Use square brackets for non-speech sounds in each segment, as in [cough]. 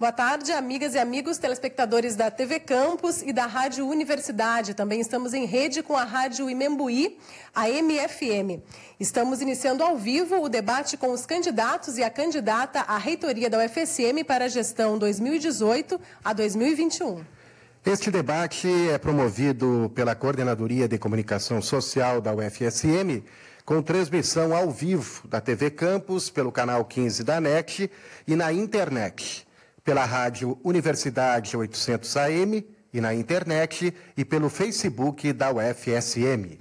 Boa tarde, amigas e amigos telespectadores da TV Campus e da Rádio Universidade. Também estamos em rede com a Rádio Imembuí, a MFM. Estamos iniciando ao vivo o debate com os candidatos e a candidata à reitoria da UFSM para a gestão 2018 a 2021. Este debate é promovido pela Coordenadoria de Comunicação Social da UFSM, com transmissão ao vivo da TV Campus, pelo canal 15 da NET e na internet pela rádio Universidade 800 AM e na internet e pelo Facebook da UFSM.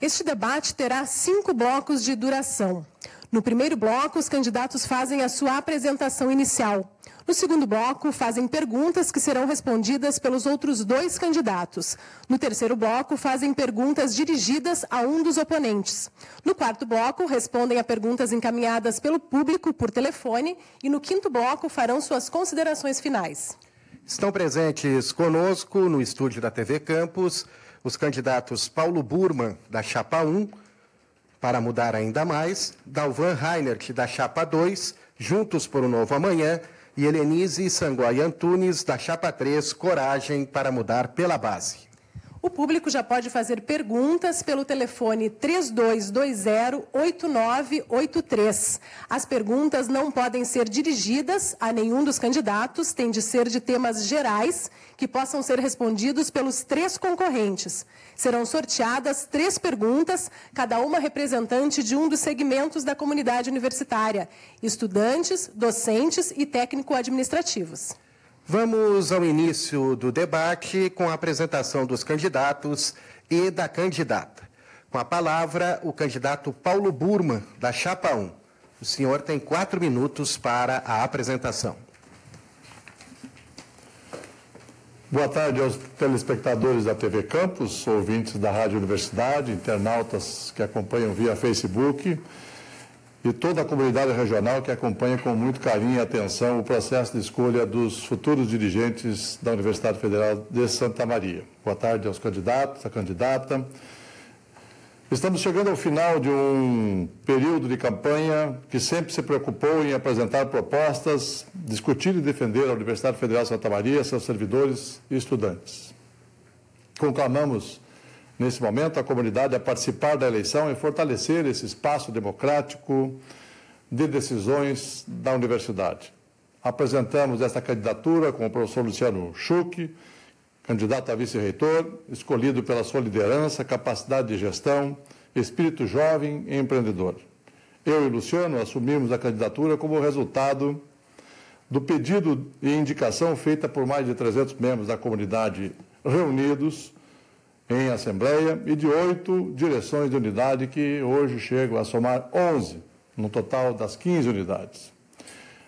Este debate terá cinco blocos de duração. No primeiro bloco, os candidatos fazem a sua apresentação inicial. No segundo bloco, fazem perguntas que serão respondidas pelos outros dois candidatos. No terceiro bloco, fazem perguntas dirigidas a um dos oponentes. No quarto bloco, respondem a perguntas encaminhadas pelo público por telefone. E no quinto bloco, farão suas considerações finais. Estão presentes conosco no estúdio da TV Campus os candidatos Paulo Burman, da Chapa 1, para mudar ainda mais, Dalvan Reinert, da Chapa 2, Juntos por um Novo Amanhã, e Helenise Sanguai Antunes, da Chapa 3, Coragem para Mudar pela Base. O público já pode fazer perguntas pelo telefone 3220-8983. As perguntas não podem ser dirigidas a nenhum dos candidatos, tem de ser de temas gerais que possam ser respondidos pelos três concorrentes. Serão sorteadas três perguntas, cada uma representante de um dos segmentos da comunidade universitária: estudantes, docentes e técnico-administrativos. Vamos ao início do debate com a apresentação dos candidatos e da candidata. Com a palavra, o candidato Paulo Burman, da Chapa 1. O senhor tem quatro minutos para a apresentação. Boa tarde aos telespectadores da TV Campus, ouvintes da Rádio Universidade, internautas que acompanham via Facebook e toda a comunidade regional que acompanha com muito carinho e atenção o processo de escolha dos futuros dirigentes da Universidade Federal de Santa Maria. Boa tarde aos candidatos, à candidata. Estamos chegando ao final de um período de campanha que sempre se preocupou em apresentar propostas, discutir e defender a Universidade Federal de Santa Maria, seus servidores e estudantes. Conclamamos nesse momento, a comunidade a participar da eleição e fortalecer esse espaço democrático de decisões da universidade. Apresentamos esta candidatura com o professor Luciano Schuch, candidato a vice-reitor, escolhido pela sua liderança, capacidade de gestão, espírito jovem e empreendedor. Eu e Luciano assumimos a candidatura como resultado do pedido e indicação feita por mais de 300 membros da comunidade reunidos em Assembleia e de oito direções de unidade, que hoje chegam a somar 11, no total das 15 unidades.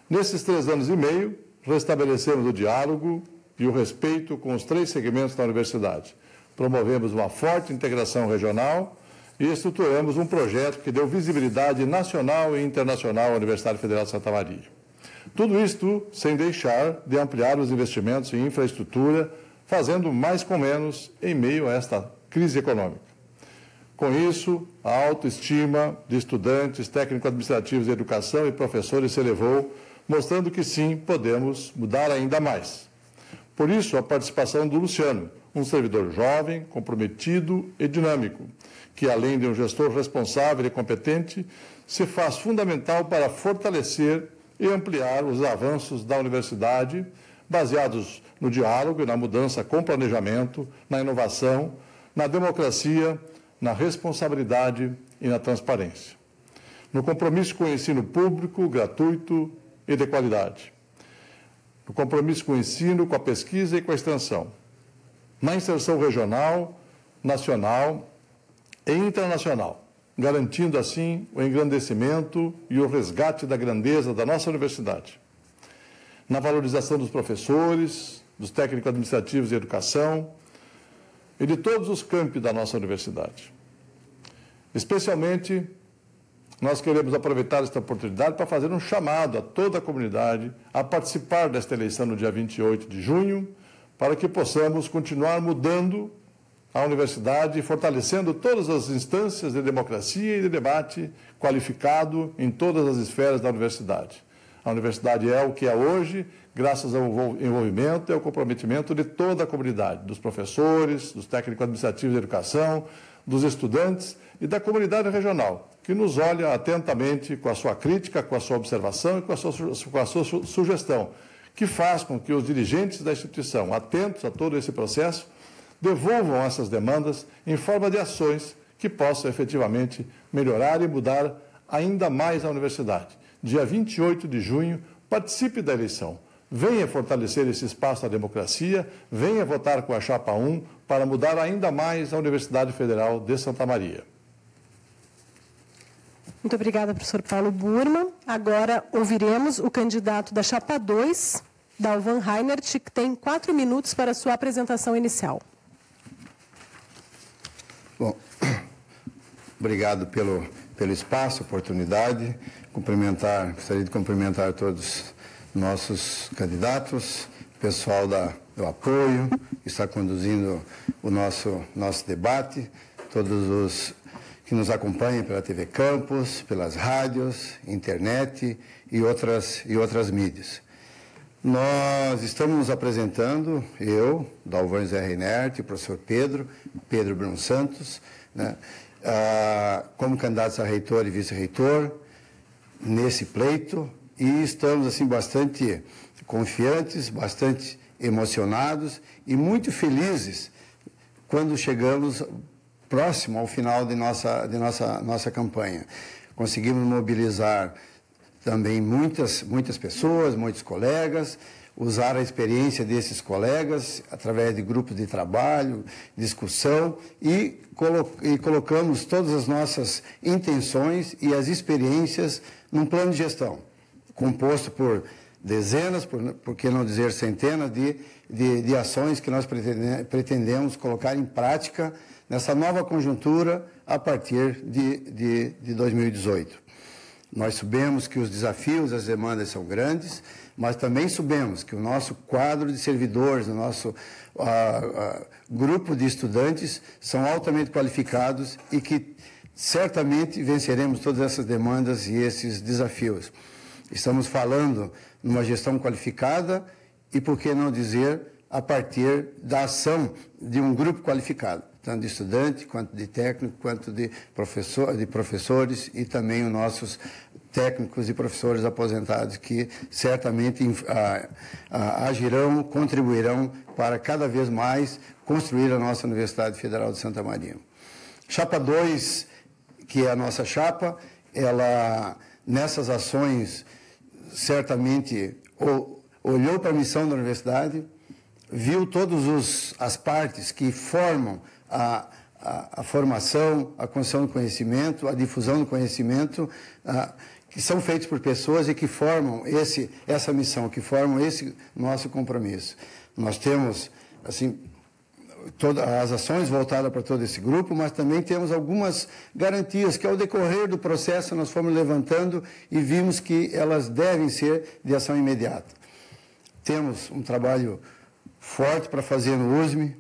Nesses três anos e meio, restabelecemos o diálogo e o respeito com os três segmentos da universidade. Promovemos uma forte integração regional e estruturamos um projeto que deu visibilidade nacional e internacional à Universidade Federal de Santa Maria. Tudo isto sem deixar de ampliar os investimentos em infraestrutura, fazendo mais com menos em meio a esta crise econômica. Com isso, a autoestima de estudantes, técnico-administrativos de educação e professores se elevou, mostrando que sim, podemos mudar ainda mais. Por isso, a participação do Luciano, um servidor jovem, comprometido e dinâmico, que, além de um gestor responsável e competente, se faz fundamental para fortalecer e ampliar os avanços da universidade baseados no diálogo e na mudança com planejamento, na inovação, na democracia, na responsabilidade e na transparência. No compromisso com o ensino público, gratuito e de qualidade. No compromisso com o ensino, com a pesquisa e com a extensão. Na inserção regional, nacional e internacional, garantindo assim o engrandecimento e o resgate da grandeza da nossa universidade na valorização dos professores, dos técnicos administrativos de educação e de todos os campos da nossa universidade. Especialmente, nós queremos aproveitar esta oportunidade para fazer um chamado a toda a comunidade a participar desta eleição no dia 28 de junho, para que possamos continuar mudando a universidade e fortalecendo todas as instâncias de democracia e de debate qualificado em todas as esferas da universidade A universidade é o que é hoje, graças ao envolvimento e ao comprometimento de toda a comunidade, dos professores, dos técnicos administrativos de educação, dos estudantes e da comunidade regional, que nos olha atentamente com a sua crítica, com a sua observação e com a sua, com a sua sugestão, que faz com que os dirigentes da instituição, atentos a todo esse processo, devolvam essas demandas em forma de ações que possam efetivamente melhorar e mudar ainda mais a universidade. Dia 28 de junho, participe da eleição. Venha fortalecer esse espaço da democracia, venha votar com a Chapa 1 para mudar ainda mais a Universidade Federal de Santa Maria. Muito obrigada, professor Paulo Burma. Agora ouviremos o candidato da Chapa 2, Dalvan Reinert, que tem quatro minutos para a sua apresentação inicial. Bom, [clears throat] obrigado pelo, pelo espaço, oportunidade. Cumprimentar, gostaria de cumprimentar todos nossos candidatos, pessoal da, do apoio, que está conduzindo o nosso, nosso debate, todos os que nos acompanham pela TV Campus, pelas rádios, internet e outras, e outras mídias. Nós estamos nos apresentando, eu, Dalvan Zé Reinert, o professor Pedro, Pedro Bruno Santos, né, ah, como candidatos a reitor e vice-reitor nesse pleito e estamos assim bastante confiantes, bastante emocionados e muito felizes quando chegamos próximo ao final de nossa, de nossa, nossa campanha. Conseguimos mobilizar também muitas, muitas pessoas, muitos colegas, usar a experiência desses colegas através de grupos de trabalho, discussão e, colo e colocamos todas as nossas intenções e as experiências num plano de gestão, composto por dezenas, por, por que não dizer centenas de, de, de ações que nós pretendemos colocar em prática nessa nova conjuntura a partir de, de, de 2018. Nós sabemos que os desafios, as demandas são grandes, mas também sabemos que o nosso quadro de servidores, o nosso uh, uh, grupo de estudantes são altamente qualificados e que certamente venceremos todas essas demandas e esses desafios. Estamos falando numa gestão qualificada e, por que não dizer, a partir da ação de um grupo qualificado tanto de estudante, quanto de técnico, quanto de, professor, de professores e também os nossos técnicos e professores aposentados que certamente agirão, contribuirão para cada vez mais construir a nossa Universidade Federal de Santa Maria. Chapa 2, que é a nossa chapa, ela nessas ações certamente olhou para a missão da universidade, viu todas as partes que formam a, a, a, formação, a construção do conhecimento, a difusão do conhecimento, a, que são feitos por pessoas e que formam esse, essa missão, que formam esse nosso compromisso. Nós temos, assim, todas as ações voltadas para todo esse grupo, mas também temos algumas garantias que, ao decorrer do processo, nós fomos levantando e vimos que elas devem ser de ação imediata. Temos um trabalho forte para fazer no USME,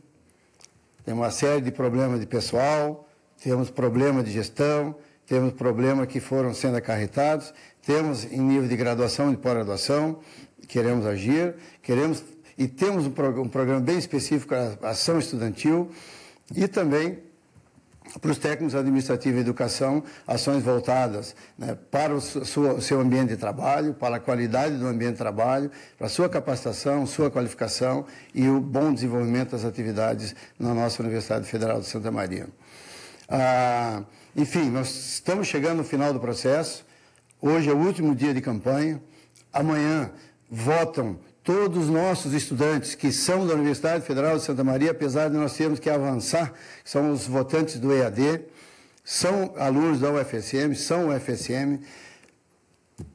tem uma série de problemas de pessoal, temos problemas de gestão, temos problemas que foram sendo acarretados, temos em nível de graduação e de pós-graduação, queremos agir, queremos e temos um, prog um programa bem específico, a ação estudantil, e também para os técnicos administrativos e educação, ações voltadas né, para o, o, seu ambiente de trabalho, para a qualidade do ambiente de trabalho, para a sua capacitação, sua qualificação e o bom desenvolvimento das atividades na nossa Universidade Federal de Santa Maria. Ah, enfim, nós estamos chegando no final do processo. Hoje é o último dia de campanha. Amanhã votam todos os nossos estudantes que são da Universidade Federal de Santa Maria, apesar de nós termos que avançar, são os votantes do EAD, são alunos da UFSM, são UFSM.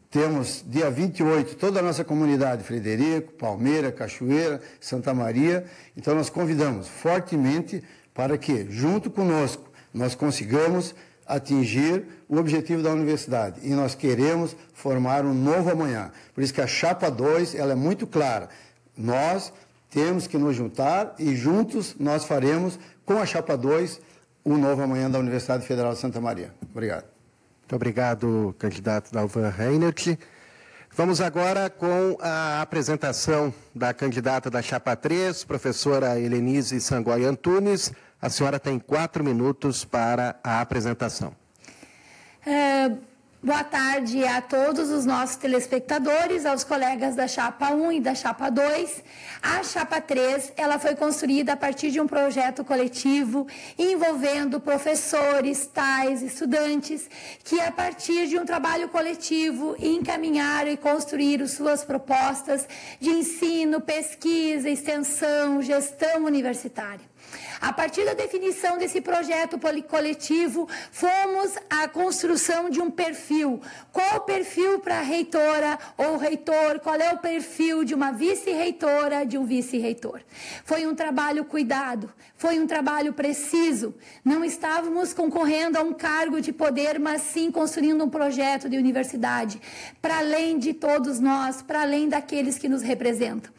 Temos dia 28 toda a nossa comunidade, Frederico, Palmeira, Cachoeira, Santa Maria. Então nós convidamos fortemente para que, junto conosco, nós consigamos atingir o objetivo da universidade. E nós queremos formar um novo amanhã. Por isso que a chapa 2 ela é muito clara. Nós temos que nos juntar e juntos nós faremos com a chapa 2 o novo amanhã da Universidade Federal de Santa Maria. Obrigado. Muito obrigado, candidato Dalvan Reinert. Vamos agora com a apresentação da candidata da Chapa 3, professora Helenise Sangoy Antunes. A senhora tem quatro minutos para a apresentação. É, Boa tarde a todos os nossos telespectadores, aos colegas da Chapa 1 e da Chapa 2. A Chapa 3, ela foi construída a partir de um projeto coletivo envolvendo professores, tais, estudantes, que a partir de um trabalho coletivo encaminharam e construíram suas propostas de ensino, pesquisa, extensão, gestão universitária. A partir da definição desse projeto coletivo, fomos à construção de um perfil. Qual o perfil para a reitora ou reitor? Qual é o perfil de uma vice-reitora, de um vice-reitor? Foi um trabalho cuidado, foi um trabalho preciso. Não estávamos concorrendo a um cargo de poder, mas sim construindo um projeto de universidade, para além de todos nós, para além daqueles que nos representam.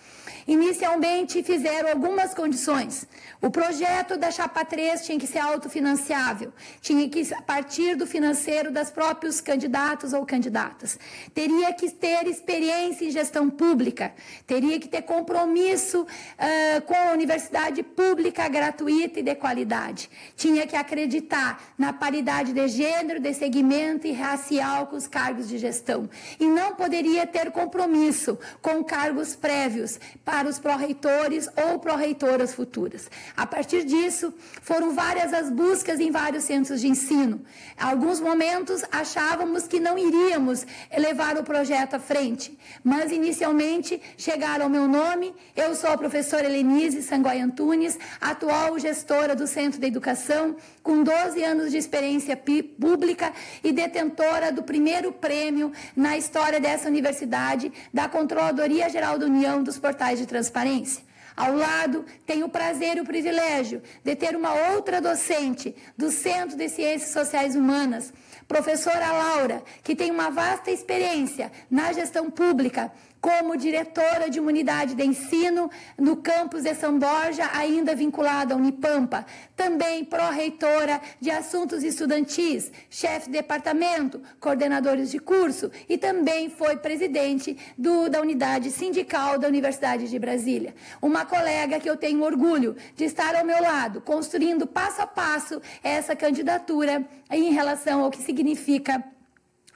Inicialmente fizeram algumas condições. O projeto da Chapa 3 tinha que ser autofinanciável, tinha que partir do financeiro das próprios candidatos ou candidatas. Teria que ter experiência em gestão pública, teria que ter compromisso uh, com a universidade pública gratuita e de qualidade. Tinha que acreditar na paridade de gênero, de segmento e racial com os cargos de gestão. E não poderia ter compromisso com cargos prévios para os pró-reitores ou pró-reitoras futuras. A partir disso, foram várias as buscas em vários centros de ensino. Em alguns momentos, achávamos que não iríamos levar o projeto à frente, mas inicialmente chegaram ao meu nome. Eu sou a professora Helenise Sangoy Antunes, atual gestora do Centro de Educação, com 12 anos de experiência pública e detentora do primeiro prêmio na história dessa universidade da Controladoria Geral da União dos Portais de de transparência. Ao lado, tenho o prazer e o privilégio de ter uma outra docente do Centro de Ciências Sociais Humanas, professora Laura, que tem uma vasta experiência na gestão pública, como diretora de uma unidade de ensino no campus de São Borja, ainda vinculada à Unipampa. Também pró-reitora de assuntos estudantis, chefe de departamento, coordenadores de curso e também foi presidente do, da unidade sindical da Universidade de Brasília. Uma colega que eu tenho orgulho de estar ao meu lado, construindo passo a passo essa candidatura em relação ao que significa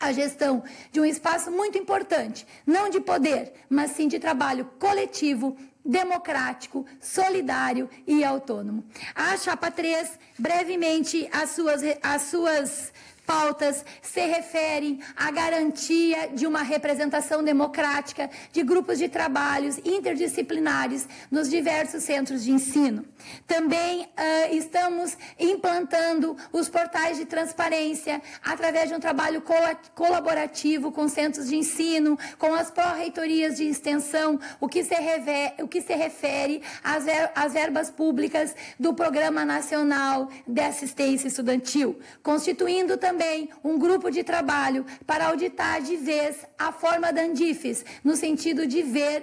a gestão de um espaço muito importante, não de poder, mas sim de trabalho coletivo, democrático, solidário e autônomo. A chapa 3, brevemente, as suas, as suas pautas se referem à garantia de uma representação democrática de grupos de trabalhos interdisciplinares nos diversos centros de ensino. Também uh, estamos implantando os portais de transparência através de um trabalho colaborativo com centros de ensino, com as pró-reitorias de extensão, o que se, o que se refere às, ver às verbas públicas do Programa Nacional de Assistência Estudantil, constituindo também também um grupo de trabalho para auditar de vez a forma da Andifes, no sentido de ver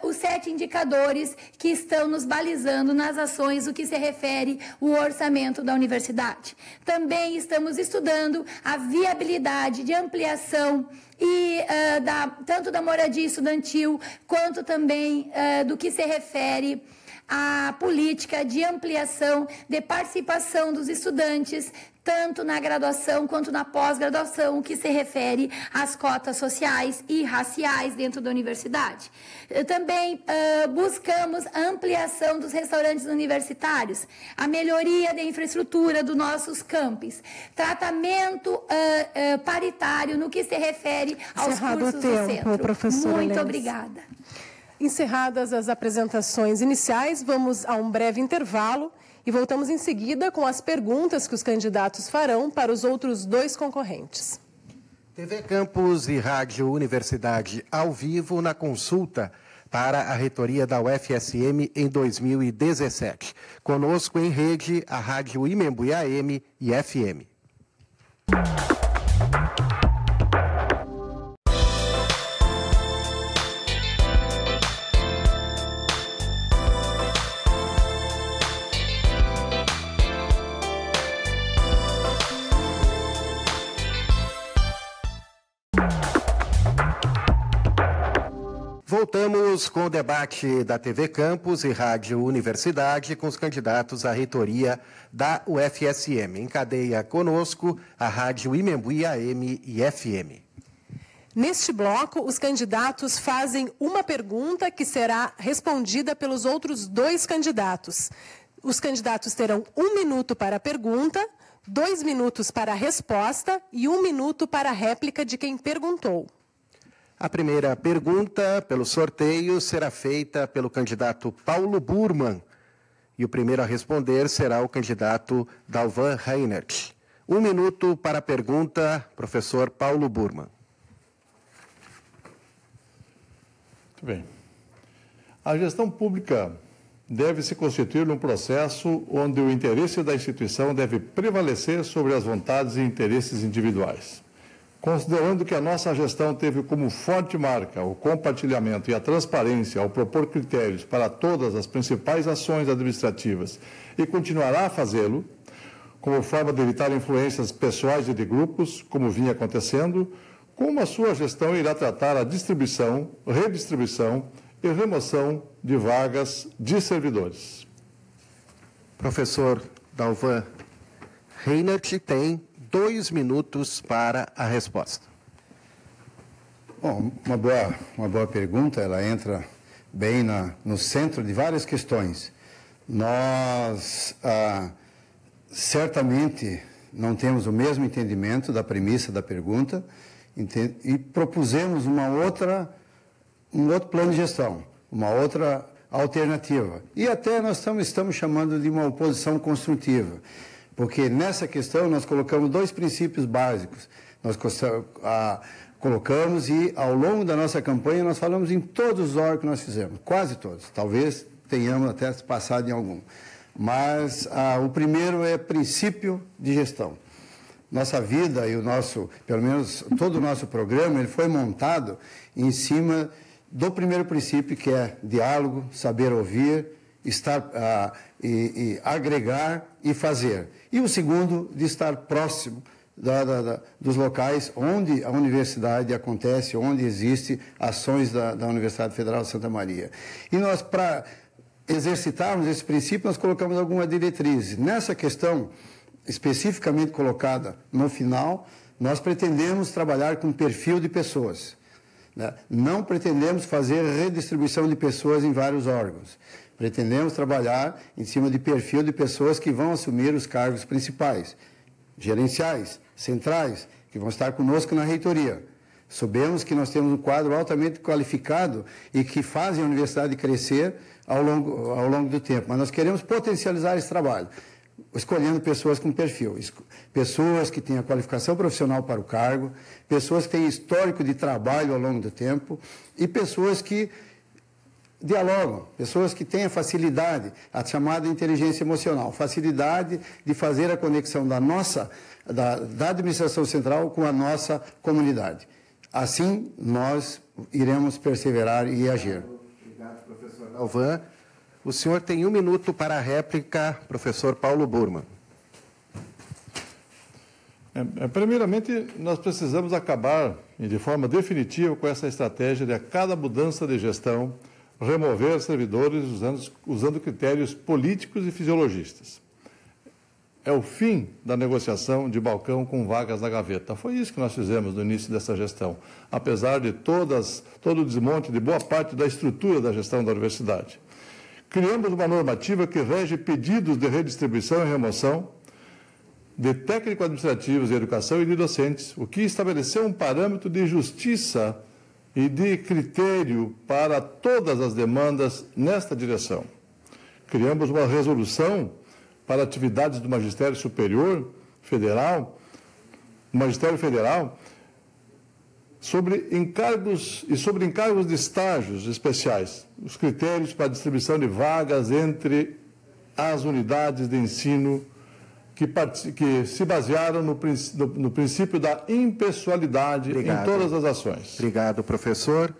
uh, os sete indicadores que estão nos balizando nas ações o que se refere o orçamento da universidade. Também estamos estudando a viabilidade de ampliação e uh, da, tanto da moradia estudantil quanto também uh, do que se refere à política de ampliação de participação dos estudantes tanto na graduação quanto na pós-graduação, que se refere às cotas sociais e raciais dentro da universidade. Também uh, buscamos ampliação dos restaurantes universitários, a melhoria da infraestrutura dos nossos campos, tratamento uh, uh, paritário no que se refere aos Encerrado cursos o tempo, do centro. Professora Muito obrigada. Encerradas as apresentações iniciais, vamos a um breve intervalo e voltamos em seguida com as perguntas que os candidatos farão para os outros dois concorrentes. TV Campus e Rádio Universidade ao vivo na consulta para a reitoria da UFSM em 2017. Conosco em rede a Rádio Imembuí AM e FM. Com o debate da TV Campus e Rádio Universidade com os candidatos à reitoria da UFSM. Em cadeia conosco a Rádio Imembuí AM e FM. Neste bloco, os candidatos fazem uma pergunta que será respondida pelos outros dois candidatos. Os candidatos terão um minuto para a pergunta, dois minutos para a resposta e um minuto para a réplica de quem perguntou. A primeira pergunta, pelo sorteio, será feita pelo candidato Paulo Burman. E o primeiro a responder será o candidato Dalvan Reinert. Um minuto para a pergunta, professor Paulo Burman. Muito bem. A gestão pública deve se constituir num processo onde o interesse da instituição deve prevalecer sobre as vontades e interesses individuais. Considerando que a nossa gestão teve como forte marca o compartilhamento e a transparência ao propor critérios para todas as principais ações administrativas e continuará a fazê-lo, como forma de evitar influências pessoais e de grupos, como vinha acontecendo, como a sua gestão irá tratar a distribuição, redistribuição e remoção de vagas de servidores. Professor Dalvan Reinert tem dois minutos para a resposta. Bom, uma boa, uma boa pergunta, ela entra bem na, no centro de várias questões. Nós ah, certamente não temos o mesmo entendimento da premissa da pergunta e propusemos uma outra, um outro plano de gestão, uma outra alternativa. E até nós estamos, estamos chamando de uma oposição construtiva. Porque nessa questão nós colocamos dois princípios básicos. Nós colocamos e ao longo da nossa campanha nós falamos em todos os órgãos que nós fizemos, quase todos. Talvez tenhamos até passado em algum. Mas a, o primeiro é princípio de gestão. Nossa vida e o nosso, pelo menos todo o nosso programa, ele foi montado em cima do primeiro princípio que é diálogo, saber ouvir, estar ah, e, e, agregar e fazer. E o segundo, de estar próximo da, da, da, dos locais onde a universidade acontece, onde existem ações da, da Universidade Federal de Santa Maria. E nós, para exercitarmos esse princípio, nós colocamos algumas diretrizes. Nessa questão especificamente colocada no final, nós pretendemos trabalhar com perfil de pessoas. Né? Não pretendemos fazer redistribuição de pessoas em vários órgãos. Pretendemos trabalhar em cima de perfil de pessoas que vão assumir os cargos principais, gerenciais, centrais, que vão estar conosco na reitoria. Sabemos que nós temos um quadro altamente qualificado e que fazem a universidade crescer ao longo, ao longo do tempo, mas nós queremos potencializar esse trabalho, escolhendo pessoas com perfil, pessoas que a qualificação profissional para o cargo, pessoas que têm histórico de trabalho ao longo do tempo e pessoas que dialogam, pessoas que têm a facilidade, a chamada inteligência emocional, facilidade de fazer a conexão da nossa, da, da administração central com a nossa comunidade. Assim, nós iremos perseverar e agir. Obrigado, professor Alvan. O senhor tem um minuto para a réplica, professor Paulo Burman. É, é, primeiramente, nós precisamos acabar, de forma definitiva, com essa estratégia de a cada mudança de gestão remover servidores usando, usando critérios políticos e fisiologistas. É o fim da negociação de balcão com vagas na gaveta. Foi isso que nós fizemos no início dessa gestão, apesar de todas, todo o desmonte de boa parte da estrutura da gestão da universidade. Criamos uma normativa que rege pedidos de redistribuição e remoção de técnico-administrativos de educação e de docentes, o que estabeleceu um parâmetro de justiça e de critério para todas as demandas nesta direção. Criamos uma resolução para atividades do Magistério Superior Federal, Magistério Federal, sobre encargos e sobre encargos de estágios especiais, os critérios para distribuição de vagas entre as unidades de ensino que, que se basearam no, no, no, princípio da impessoalidade Obrigado. em todas as ações. Obrigado, professor.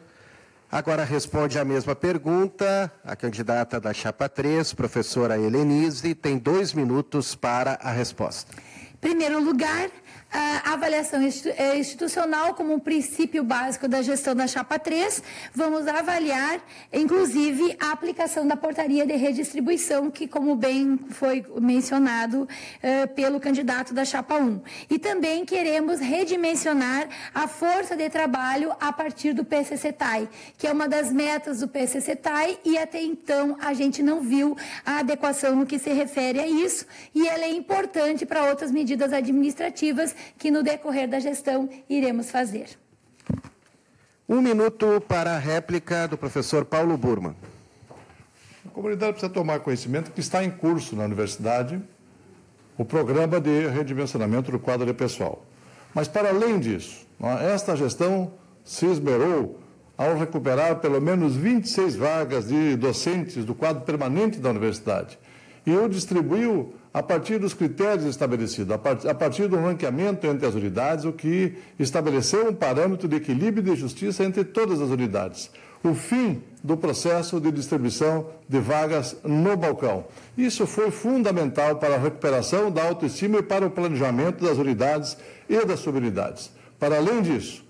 Agora responde a mesma pergunta a candidata da chapa 3, professora Helenise, tem dois minutos para a resposta. Primeiro lugar, a avaliação é, institucional como um princípio básico da gestão da chapa 3. Vamos avaliar, inclusive, a aplicação da portaria de redistribuição, que, como bem foi mencionado eh, pelo candidato da chapa 1. E também queremos redimensionar a força de trabalho a partir do PCC-TAI, que é uma das metas do PCC-TAI e até então a gente não viu a adequação no que se refere a isso e ela é importante para outras medidas administrativas que no decorrer da gestão iremos fazer. Um minuto para a réplica do professor Paulo Burman. A comunidade precisa tomar conhecimento que está em curso na universidade o programa de redimensionamento do quadro de pessoal. Mas, para além disso, esta gestão se esmerou ao recuperar pelo menos 26 vagas de docentes do quadro permanente da universidade e o distribuiu a partir dos critérios estabelecidos, a partir do ranqueamento entre as unidades, o que estabeleceu um parâmetro de equilíbrio e de justiça entre todas as unidades. O fim do processo de distribuição de vagas no balcão. Isso foi fundamental para a recuperação da autoestima e para o planejamento das unidades e das subunidades. Para além disso,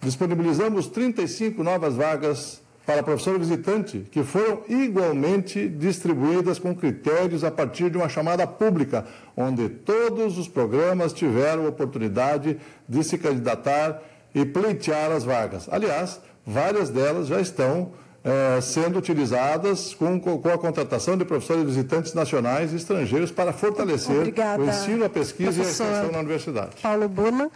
disponibilizamos 35 novas vagas para professor visitante, que foram igualmente distribuídas com critérios a partir de uma chamada pública, onde todos os programas tiveram oportunidade de se candidatar e pleitear as vagas. Aliás, várias delas já estão é, sendo utilizadas com, com, a contratação de professores visitantes nacionais e estrangeiros para fortalecer Obrigada, o ensino, a pesquisa e a extensão na universidade. Paulo Burma.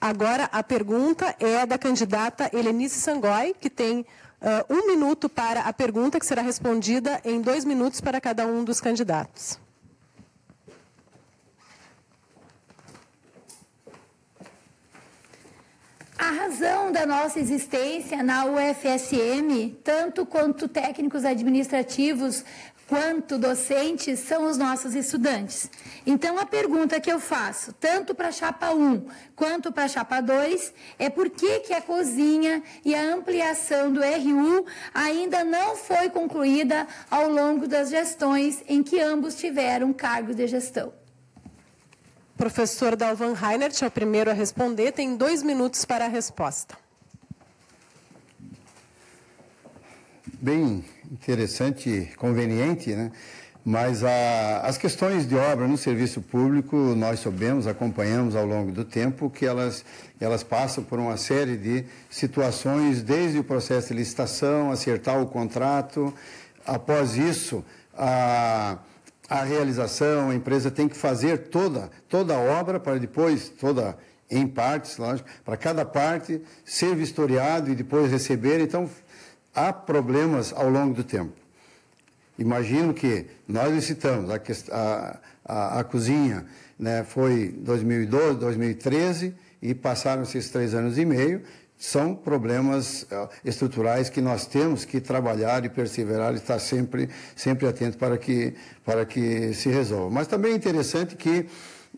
Agora, a pergunta é da candidata Helenice Sangói, que tem Uh, um minuto para a pergunta, que será respondida em dois minutos para cada um dos candidatos. A razão da nossa existência na UFSM, tanto quanto técnicos administrativos quanto docentes são os nossos estudantes. Então, a pergunta que eu faço, tanto para a chapa 1 quanto para a chapa 2, é por que, que a cozinha e a ampliação do RU ainda não foi concluída ao longo das gestões em que ambos tiveram cargos de gestão. Professor Dalvan Reinert é o primeiro a responder, tem dois minutos para a resposta. Bem, interessante, conveniente, né? Mas a, as questões de obra no serviço público, nós sabemos, acompanhamos ao longo do tempo que elas, elas passam por uma série de situações, desde o processo de licitação, acertar o contrato. Após isso, a, a realização, a empresa tem que fazer toda, toda a obra para depois, toda em partes, lógico, para cada parte ser vistoriado e depois receber. Então, há problemas ao longo do tempo. Imagino que nós licitamos a, a, a, a cozinha, né, foi 2012, 2013, e passaram-se esses três anos e meio. São problemas uh, estruturais que nós temos que trabalhar e perseverar e estar sempre, sempre atento para que, para que se resolva. Mas também é interessante que,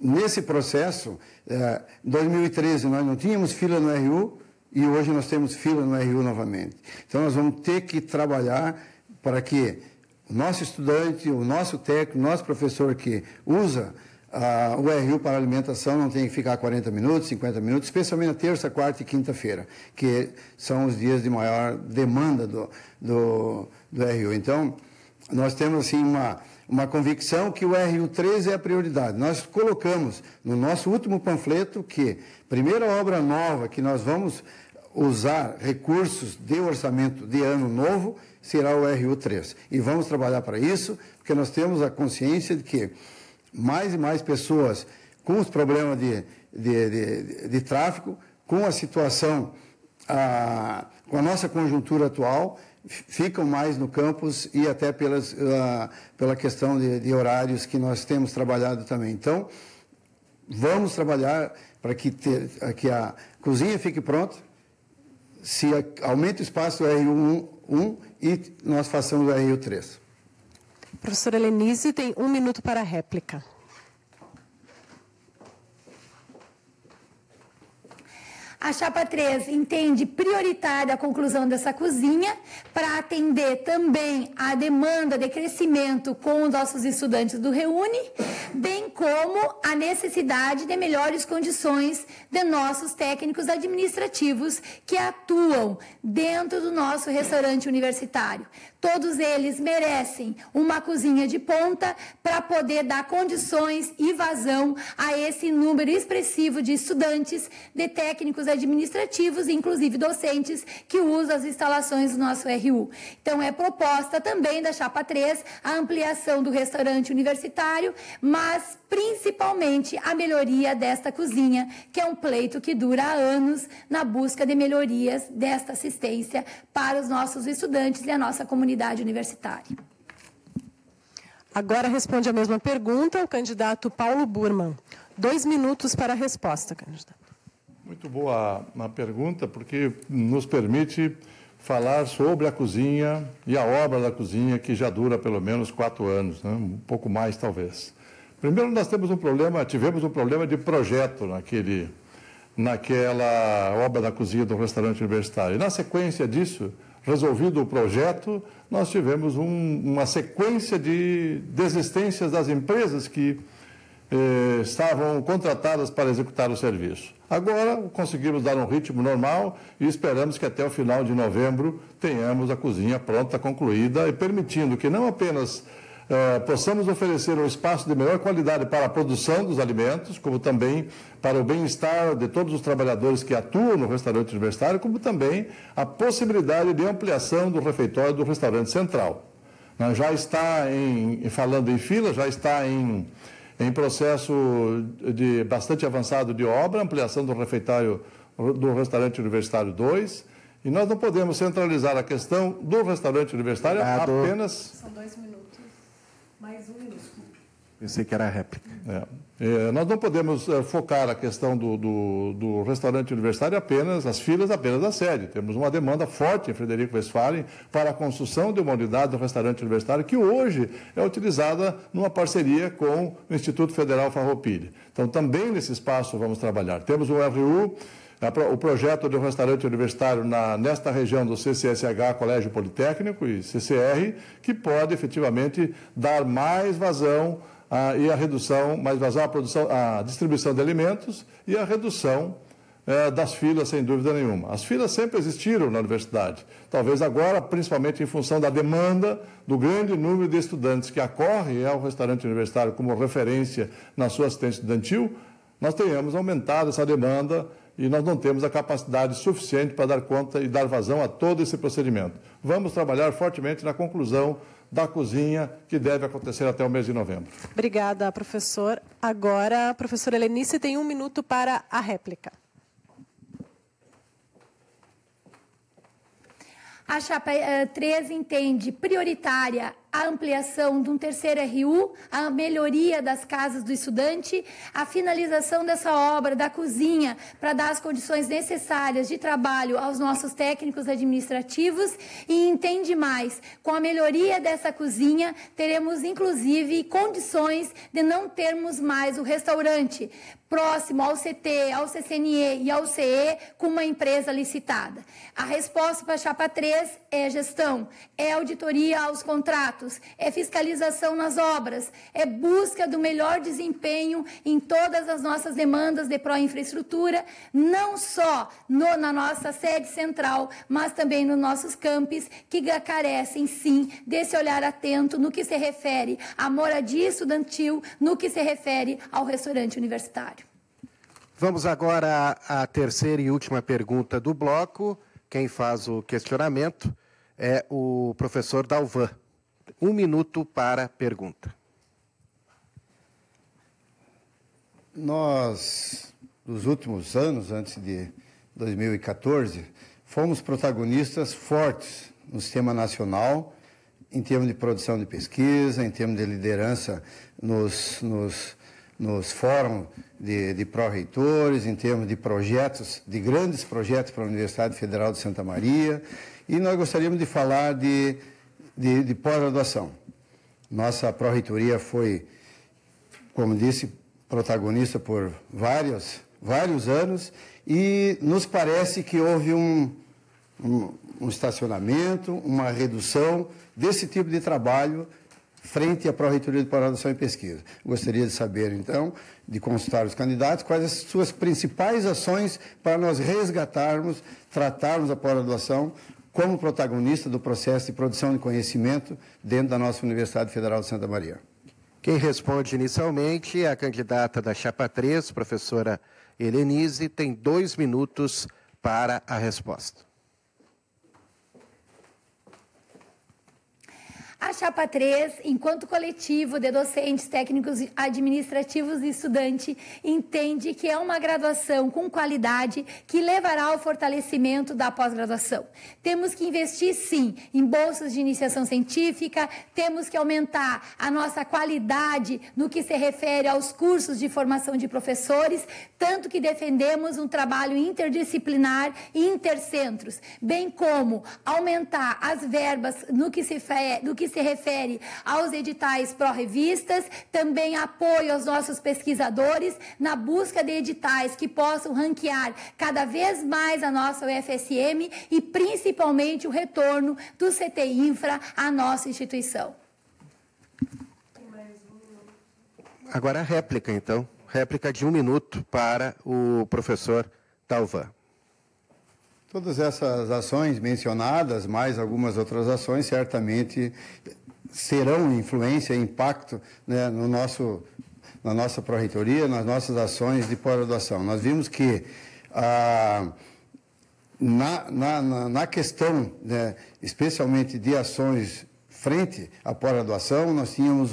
nesse processo, em uh, 2013 nós não tínhamos fila no RU, e hoje nós temos fila no RU novamente. Então nós vamos ter que trabalhar para que o nosso estudante, o nosso técnico, o nosso professor que usa ah, o RU para alimentação não tenha que ficar 40 minutos, 50 minutos, especialmente na terça, quarta e quinta-feira, que são os dias de maior demanda do, do, do RU. Então, nós temos assim uma, uma convicção que o RU13 é a prioridade. Nós colocamos no nosso último panfleto que primeira obra nova que nós vamos usar recursos de orçamento de ano novo será o RU3. E vamos trabalhar para isso, porque nós temos a consciência de que mais e mais pessoas com os problemas de, de, de, de tráfego, com a situação, a, com a nossa conjuntura atual, ficam mais no campus e até pelas, uh, pela questão de, de, horários que nós temos trabalhado também. Então, vamos trabalhar para que, ter, que a cozinha fique pronta, se aumente o espaço do RU1 1, e nós façamos o RU3. Professora Lenise tem um minuto para a réplica. A chapa 3 entende prioritária a conclusão dessa cozinha para atender também a demanda de crescimento com os nossos estudantes do Reúne, bem como a necessidade de melhores condições de nossos técnicos administrativos que atuam dentro do nosso restaurante universitário. Todos eles merecem uma cozinha de ponta para poder dar condições e vazão a esse número expressivo de estudantes, de técnicos administrativos, inclusive docentes, que usam as instalações do nosso RU. Então, é proposta também da Chapa 3 a ampliação do restaurante universitário, mas principalmente a melhoria desta cozinha, que é um pleito que dura anos na busca de melhorias desta assistência para os nossos estudantes e a nossa comunidade universitária. Agora responde a mesma pergunta o candidato Paulo Burman. Dois minutos para a resposta, candidato. Muito boa a pergunta, porque nos permite falar sobre a cozinha e a obra da cozinha, que já dura pelo menos quatro anos, né? um pouco mais talvez. Primeiro, nós temos um problema, tivemos um problema de projeto naquele, naquela obra da cozinha do restaurante universitário. E na sequência disso, resolvido o projeto, nós tivemos um, uma sequência de desistências das empresas que eh, estavam contratadas para executar o serviço. Agora conseguimos dar um ritmo normal e esperamos que até o final de novembro tenhamos a cozinha pronta, concluída e permitindo que não apenas eh, possamos oferecer um espaço de melhor qualidade para a produção dos alimentos, como também para o bem-estar de todos os trabalhadores que atuam no restaurante universitário, como também a possibilidade de ampliação do refeitório do restaurante central. Já está em, falando em fila, já está em, em processo de bastante avançado de obra, ampliação do refeitório do restaurante universitário 2, e nós não podemos centralizar a questão do restaurante universitário apenas. São dois minutos. Pensei que era a réplica. É. É, nós não podemos é, focar a questão do, do, do, restaurante universitário apenas, as filas apenas da sede. Temos uma demanda forte em Frederico Westphalen para a construção de uma unidade do restaurante universitário que hoje é utilizada numa parceria com o Instituto Federal Farroupilha. Então, também nesse espaço vamos trabalhar. Temos o RU o projeto de um restaurante universitário na, nesta região do CCSH, Colégio Politécnico e CCR, que pode efetivamente dar mais vazão a, e a redução, mais vazão à produção, à distribuição de alimentos e a redução é, das filas, sem dúvida nenhuma. As filas sempre existiram na universidade. Talvez agora, principalmente em função da demanda do grande número de estudantes que acorrem ao restaurante universitário como referência na sua assistência estudantil, nós tenhamos aumentado essa demanda e nós não temos a capacidade suficiente para dar conta e dar vazão a todo esse procedimento. Vamos trabalhar fortemente na conclusão da cozinha, que deve acontecer até o mês de novembro. Obrigada, professor. Agora, a professora Helenice tem um minuto para a réplica. A chapa 3 eh, entende prioritária a ampliação de um terceiro RU, a melhoria das casas do estudante, a finalização dessa obra da cozinha para dar as condições necessárias de trabalho aos nossos técnicos administrativos e entende mais, com a melhoria dessa cozinha, teremos inclusive condições de não termos mais o restaurante próximo ao CT, ao CCNE e ao CE com uma empresa licitada. A resposta para a chapa 3 é gestão, é auditoria aos contratos contratos, é fiscalização nas obras, é busca do melhor desempenho em todas as nossas demandas de pró-infraestrutura, não só no, na nossa sede central, mas também nos nossos campos, que carecem, sim, desse olhar atento no que se refere à moradia estudantil, no que se refere ao restaurante universitário. Vamos agora à terceira e última pergunta do bloco. Quem faz o questionamento é o professor Dalvan. Um minuto para pergunta. Nós, nos últimos anos, antes de 2014, fomos protagonistas fortes no sistema nacional, em termos de produção de pesquisa, em termos de liderança nos, nos, nos fóruns de, de pró-reitores, em termos de projetos, de grandes projetos para a Universidade Federal de Santa Maria. E nós gostaríamos de falar de de, de pós-graduação. Nossa pró-reitoria foi, como disse, protagonista por vários, vários anos e nos parece que houve um, um, um estacionamento, uma redução desse tipo de trabalho frente à Pró-Reitoria de Pós-Graduação e Pesquisa. Gostaria de saber, então, de consultar os candidatos, quais as suas principais ações para nós resgatarmos, tratarmos a pós-graduação como protagonista do processo de produção de conhecimento dentro da nossa Universidade Federal de Santa Maria. Quem responde inicialmente é a candidata da Chapa 3, professora Helenise, tem dois minutos para a resposta. A Chapa 3, enquanto coletivo de docentes, técnicos administrativos e estudante, entende que é uma graduação com qualidade que levará ao fortalecimento da pós-graduação. Temos que investir, sim, em bolsas de iniciação científica, temos que aumentar a nossa qualidade no que se refere aos cursos de formação de professores, tanto que defendemos um trabalho interdisciplinar e intercentros, bem como aumentar as verbas no que se, no que se refere aos editais pró-revistas, também apoio aos nossos pesquisadores na busca de editais que possam ranquear cada vez mais a nossa UFSM e principalmente o retorno do CT Infra à nossa instituição. Agora a réplica, então. Réplica de um minuto para o professor Talvan. Todas essas ações mencionadas, mais algumas outras ações, certamente serão influência impacto né, no nosso, na nossa pró-reitoria, nas nossas ações de pós-graduação. Nós vimos que ah, na, na, na, questão, né, especialmente de ações frente à pós-graduação, nós tínhamos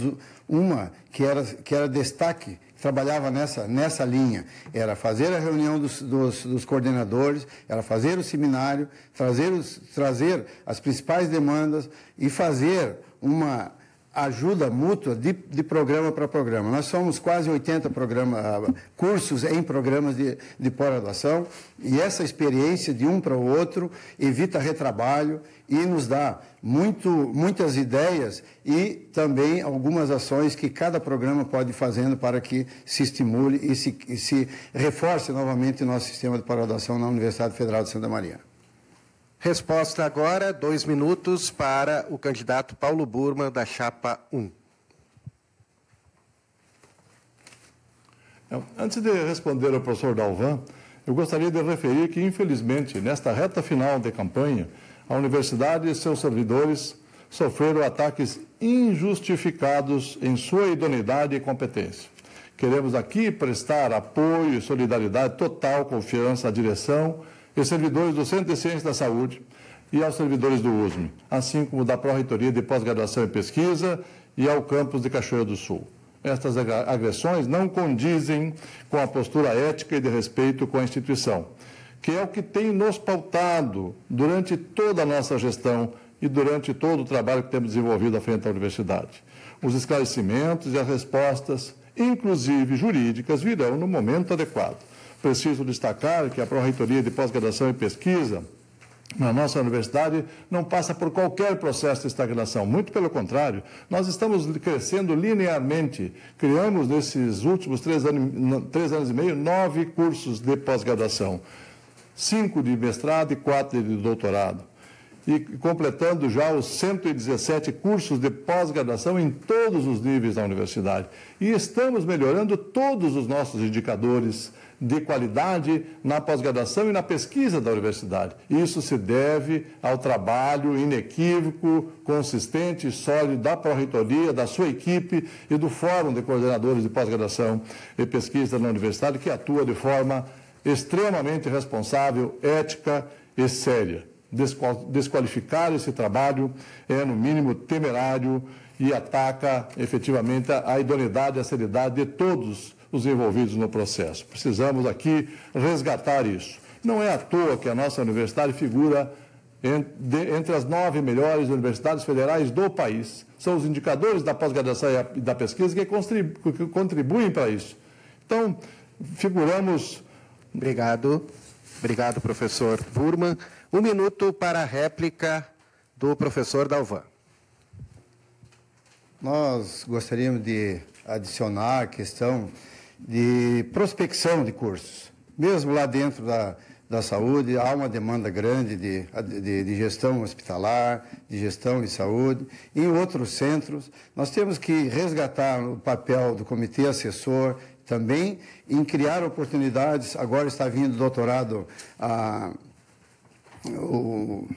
uma que era, que era destaque trabalhava nessa, nessa linha. Era fazer a reunião dos, dos, dos coordenadores, era fazer o seminário, trazer, os, trazer as principais demandas e fazer uma ajuda mútua de, de programa para programa. Nós somos quase 80 programa, ah, cursos em programas de, de pós-graduação e essa experiência de um para o outro evita retrabalho e nos dá muito, muitas ideias e também algumas ações que cada programa pode ir fazendo para que se estimule e se, e se reforce novamente o nosso sistema de pós-graduação na Universidade Federal de Santa Maria. Resposta agora, dois minutos para o candidato Paulo Burman, da Chapa 1. Antes de responder ao professor Dalvan, eu gostaria de referir que, infelizmente, nesta reta final de campanha, a universidade e seus servidores sofreram ataques injustificados em sua idoneidade e competência. Queremos aqui prestar apoio e solidariedade total, confiança à direção e servidores do Centro de Ciências da Saúde e aos servidores do USM, assim como da Pró-Reitoria de Pós-Graduação e Pesquisa e ao campus de Cachoeira do Sul. Estas agressões não condizem com a postura ética e de respeito com a instituição, que é o que tem nos pautado durante toda a nossa gestão e durante todo o trabalho que temos desenvolvido à frente da universidade. Os esclarecimentos e as respostas, inclusive jurídicas, virão no momento adequado. Preciso destacar que a Pró-Reitoria de Pós-Graduação e Pesquisa na nossa universidade não passa por qualquer processo de estagnação. Muito pelo contrário, nós estamos crescendo linearmente. Criamos, nesses últimos três anos, três anos e meio, nove cursos de pós-graduação. Cinco de mestrado e quatro de doutorado. E completando já os 117 cursos de pós-graduação em todos os níveis da universidade. E estamos melhorando todos os nossos indicadores de qualidade na pós-graduação e na pesquisa da universidade. Isso se deve ao trabalho inequívoco, consistente e sólido da Pró-Reitoria, da sua equipe e do Fórum de Coordenadores de Pós-Graduação e Pesquisa na Universidade, que atua de forma extremamente responsável, ética e séria. Desqualificar esse trabalho é, no mínimo, temerário e ataca efetivamente a idoneidade e a seriedade de todos os envolvidos no processo. Precisamos aqui resgatar isso. Não é à toa que a nossa universidade figura entre as nove melhores universidades federais do país. São os indicadores da pós-graduação e da pesquisa que contribuem para isso. Então, figuramos. Obrigado. Obrigado, professor Burman. Um minuto para a réplica do professor Dalvan. Nós gostaríamos de adicionar a questão de prospecção de cursos. Mesmo lá dentro da, da saúde, há uma demanda grande de, de, de, gestão hospitalar, de gestão de saúde. Em outros centros, nós temos que resgatar o papel do comitê assessor também em criar oportunidades. Agora está vindo doutorado, ah, o,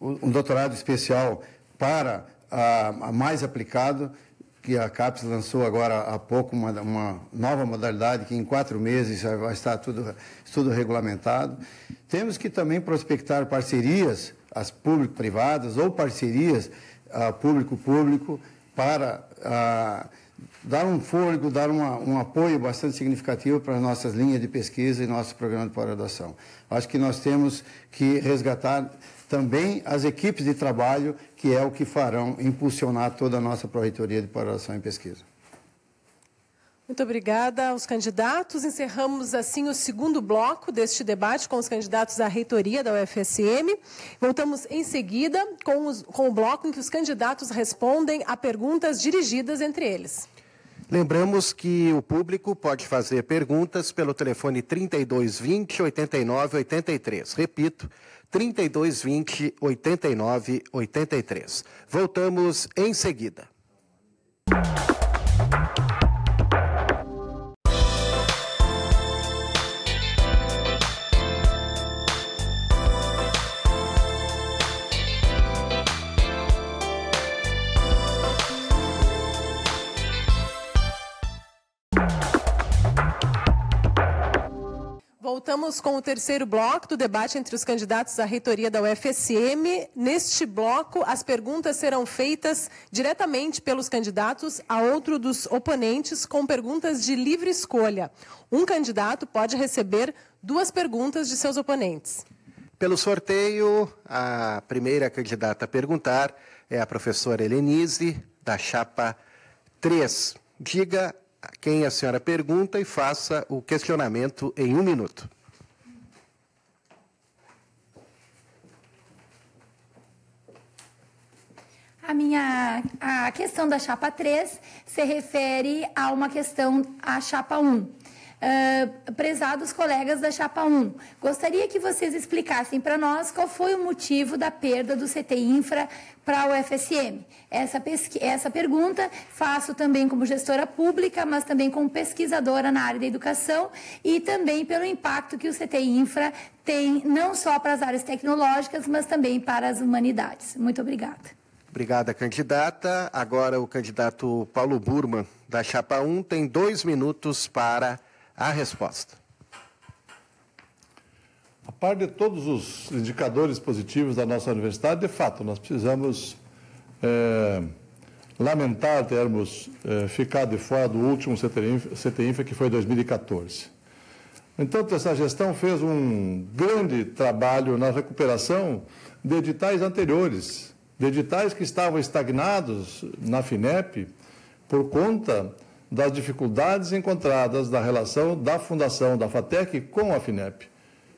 um doutorado especial para ah, mais aplicado que a CAPES lançou agora há pouco uma, uma, nova modalidade que em quatro meses já vai estar tudo, tudo regulamentado. Temos que também prospectar parcerias, as público-privadas ou parcerias uh, público-público para uh, dar um fôlego, dar uma, um apoio bastante significativo para as nossas linhas de pesquisa e nosso programa de pós-graduação. Acho que nós temos que resgatar também as equipes de trabalho, que é o que farão impulsionar toda a nossa Proreitoria de Pós-Graduação e Pesquisa. Muito obrigada aos candidatos. Encerramos assim o segundo bloco deste debate com os candidatos à reitoria da UFSM. Voltamos em seguida com, os, com o bloco em que os candidatos respondem a perguntas dirigidas entre eles. Lembramos que o público pode fazer perguntas pelo telefone 3220 8983. Repito, 3220 8983. Voltamos em seguida. Voltamos com o terceiro bloco do debate entre os candidatos à reitoria da UFSM. Neste bloco, as perguntas serão feitas diretamente pelos candidatos a outro dos oponentes, com perguntas de livre escolha. Um candidato pode receber duas perguntas de seus oponentes. Pelo sorteio, a primeira candidata a perguntar é a professora Helenise, da chapa 3. Diga quem a senhora pergunta e faça o questionamento em um minuto. A minha a questão da chapa 3 se refere a uma questão à chapa 1. Uh, prezados colegas da Chapa 1, gostaria que vocês explicassem para nós qual foi o motivo da perda do CT Infra para o FSM. Essa, essa pergunta faço também como gestora pública, mas também como pesquisadora na área da educação e também pelo impacto que o CT Infra tem não só para as áreas tecnológicas, mas também para as humanidades. Muito obrigada. Obrigada, candidata. Agora o candidato Paulo Burman, da Chapa 1, tem dois minutos para a resposta. A par de todos os indicadores positivos da nossa universidade, de fato, nós precisamos é, lamentar termos é, ficado de fora do último CTINFA, que foi 2014. Entanto, essa gestão fez um grande trabalho na recuperação de editais anteriores, de editais que estavam estagnados na FINEP por conta das dificuldades encontradas da relação da Fundação da FATEC com a FINEP.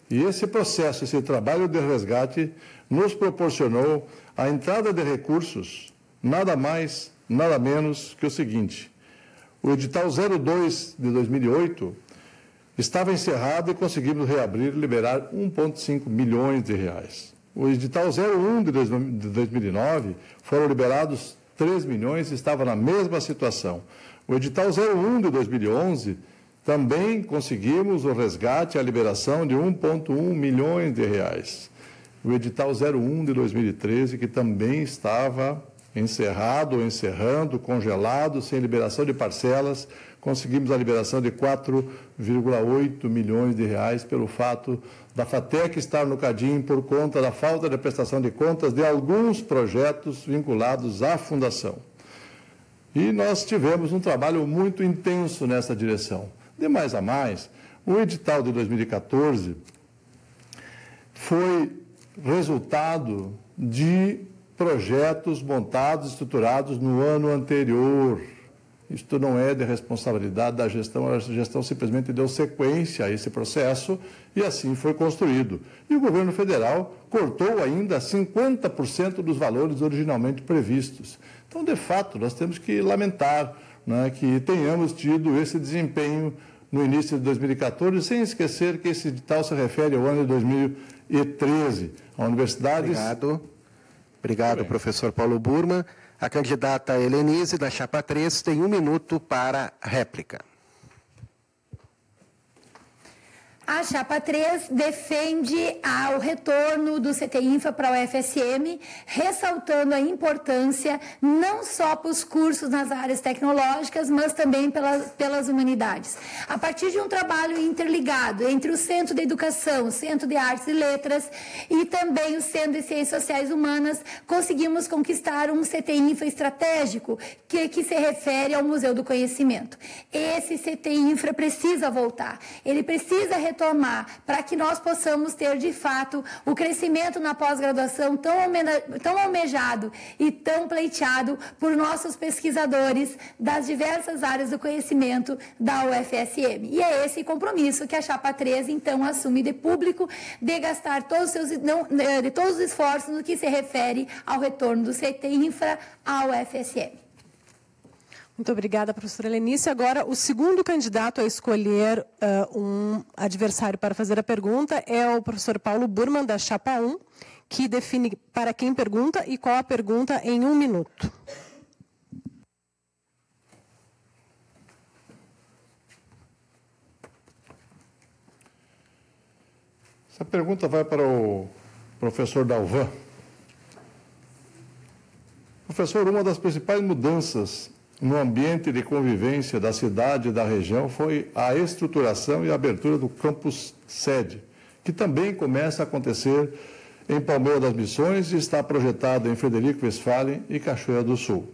E esse processo, esse trabalho de resgate, nos proporcionou a entrada de recursos, nada mais, nada menos que o seguinte: o edital 02 de 2008 estava encerrado e conseguimos reabrir e liberar 1,5 milhões de reais. O edital 01 de 2009 foram liberados 3 milhões e estava na mesma situação. O edital 01 de 2011 também conseguimos o resgate e a liberação de 1,1 milhões de reais. O edital 01 de 2013, que também estava encerrado ou encerrando, congelado, sem liberação de parcelas, conseguimos a liberação de 4,8 milhões de reais pelo fato da FATEC estar no CADIM por conta da falta de prestação de contas de alguns projetos vinculados à Fundação. E nós tivemos um trabalho muito intenso nessa direção. De mais a mais, o edital de 2014 foi resultado de projetos montados, estruturados no ano anterior. Isto não é de responsabilidade da gestão, a gestão simplesmente deu sequência a esse processo e assim foi construído. E o governo federal cortou ainda 50% dos valores originalmente previstos. Então, de fato, nós temos que lamentar né, que tenhamos tido esse desempenho no início de 2014, sem esquecer que esse edital se refere ao ano de 2013. A universidade. Obrigado. Obrigado, professor Paulo Burma. A candidata Helenise, da Chapa 3, tem um minuto para réplica. A chapa 3 defende o retorno do CT Infra para o UFSM, ressaltando a importância não só para os cursos nas áreas tecnológicas, mas também pelas, pelas humanidades. A partir de um trabalho interligado entre o Centro de Educação, o Centro de Artes e Letras e também o Centro de Ciências Sociais Humanas, conseguimos conquistar um CT Infra estratégico que, que se refere ao Museu do Conhecimento. Esse CT Infra precisa voltar, ele precisa retornar retomar para que nós possamos ter, de fato, o crescimento na pós-graduação tão, tão almejado e tão pleiteado por nossos pesquisadores das diversas áreas do conhecimento da UFSM. E é esse compromisso que a Chapa 13, então, assume de público, de gastar todos os, seus, não, de todos os esforços no que se refere ao retorno do CT Infra à UFSM. Muito obrigada, professora Lenice. Agora, o segundo candidato a escolher uh, um adversário para fazer a pergunta é o professor Paulo Burman, da Chapa 1, que define para quem pergunta e qual a pergunta em um minuto. Essa pergunta vai para o professor Dalvan. Professor, uma das principais mudanças no ambiente de convivência da cidade e da região foi a estruturação e a abertura do campus sede, que também começa a acontecer em Palmeira das Missões e está projetado em Frederico Westphalen e Cachoeira do Sul.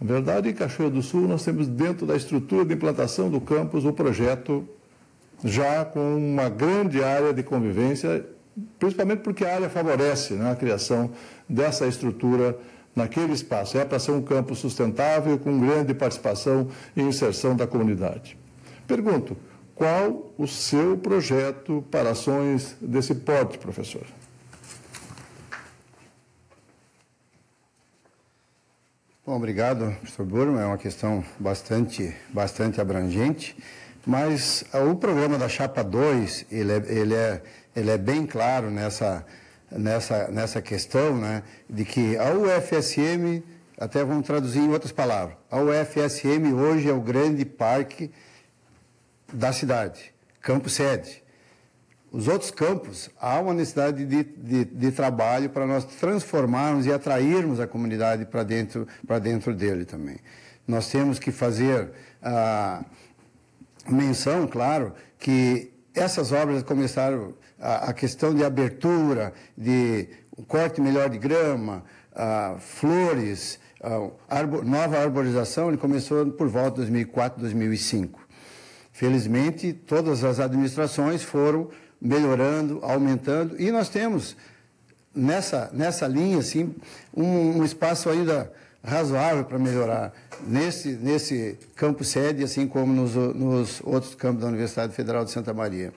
Na verdade, em Cachoeira do Sul, nós temos dentro da estrutura de implantação do campus o projeto já com uma grande área de convivência, principalmente porque a área favorece né, a criação dessa estrutura naquele espaço. É para ser um campo sustentável, com grande participação e inserção da comunidade. Pergunto, qual o seu projeto para ações desse porte, professor? Bom, obrigado, professor Burma. É uma questão bastante, bastante abrangente, mas o programa da Chapa 2, ele é, ele é, ele é bem claro nessa nessa, nessa questão né, de que a UFSM, até vamos traduzir em outras palavras, a UFSM hoje é o grande parque da cidade, campo sede. Os outros campos, há uma necessidade de, de, de trabalho para nós transformarmos e atrairmos a comunidade para dentro, dentro dele também. Nós temos que fazer a menção, claro, que essas obras começaram a, a questão de abertura, de um corte melhor de grama, flores, arbor, nova arborização, ele começou por volta de 2004, 2005. Felizmente, todas as administrações foram melhorando, aumentando, e nós temos nessa, nessa linha assim, um, um espaço ainda razoável para melhorar nesse, nesse campo sede, assim como nos, nos outros campos da Universidade Federal de Santa Maria.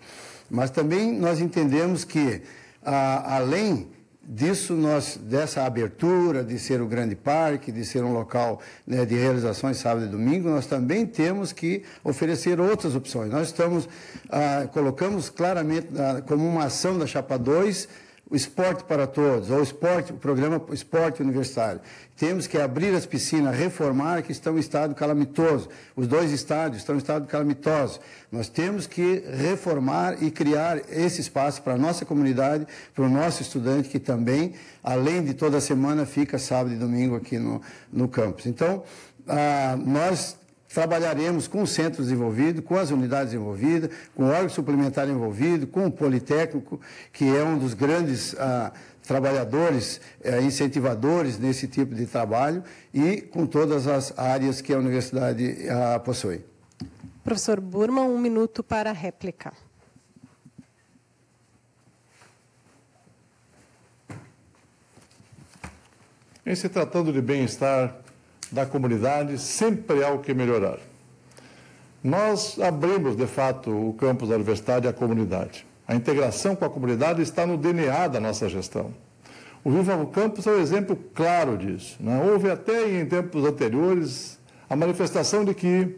Mas também nós entendemos que, a, além disso, nós, dessa abertura, de ser o grande parque, de ser um local né, de realizações sábado e domingo, nós também temos que oferecer outras opções. Nós estamos, ah, colocamos claramente ah, como uma ação da Chapa 2, o esporte para todos, ou o esporte, o programa Esporte Universitário. Temos que abrir as piscinas, reformar que estão em estado calamitoso. Os dois estádios estão em estado calamitoso. Nós temos que reformar e criar esse espaço para a nossa comunidade, para o nosso estudante que também, além de toda semana, fica sábado e domingo aqui no, no campus. Então, ah, nós trabalharemos com os centros envolvidos, com as unidades envolvidas, com o órgão suplementar envolvido, com o Politécnico, que é um dos grandes ah, trabalhadores, eh, incentivadores nesse tipo de trabalho, e com todas as áreas que a universidade ah, possui. Professor Burman, um minuto para a réplica. Em se tratando de bem-estar da comunidade, sempre há o que melhorar. Nós abrimos, de fato, o campus da universidade à comunidade. A integração com a comunidade está no DNA da nossa gestão. O Viva o Campus é um exemplo claro disso. Né? Houve até em tempos anteriores a manifestação de que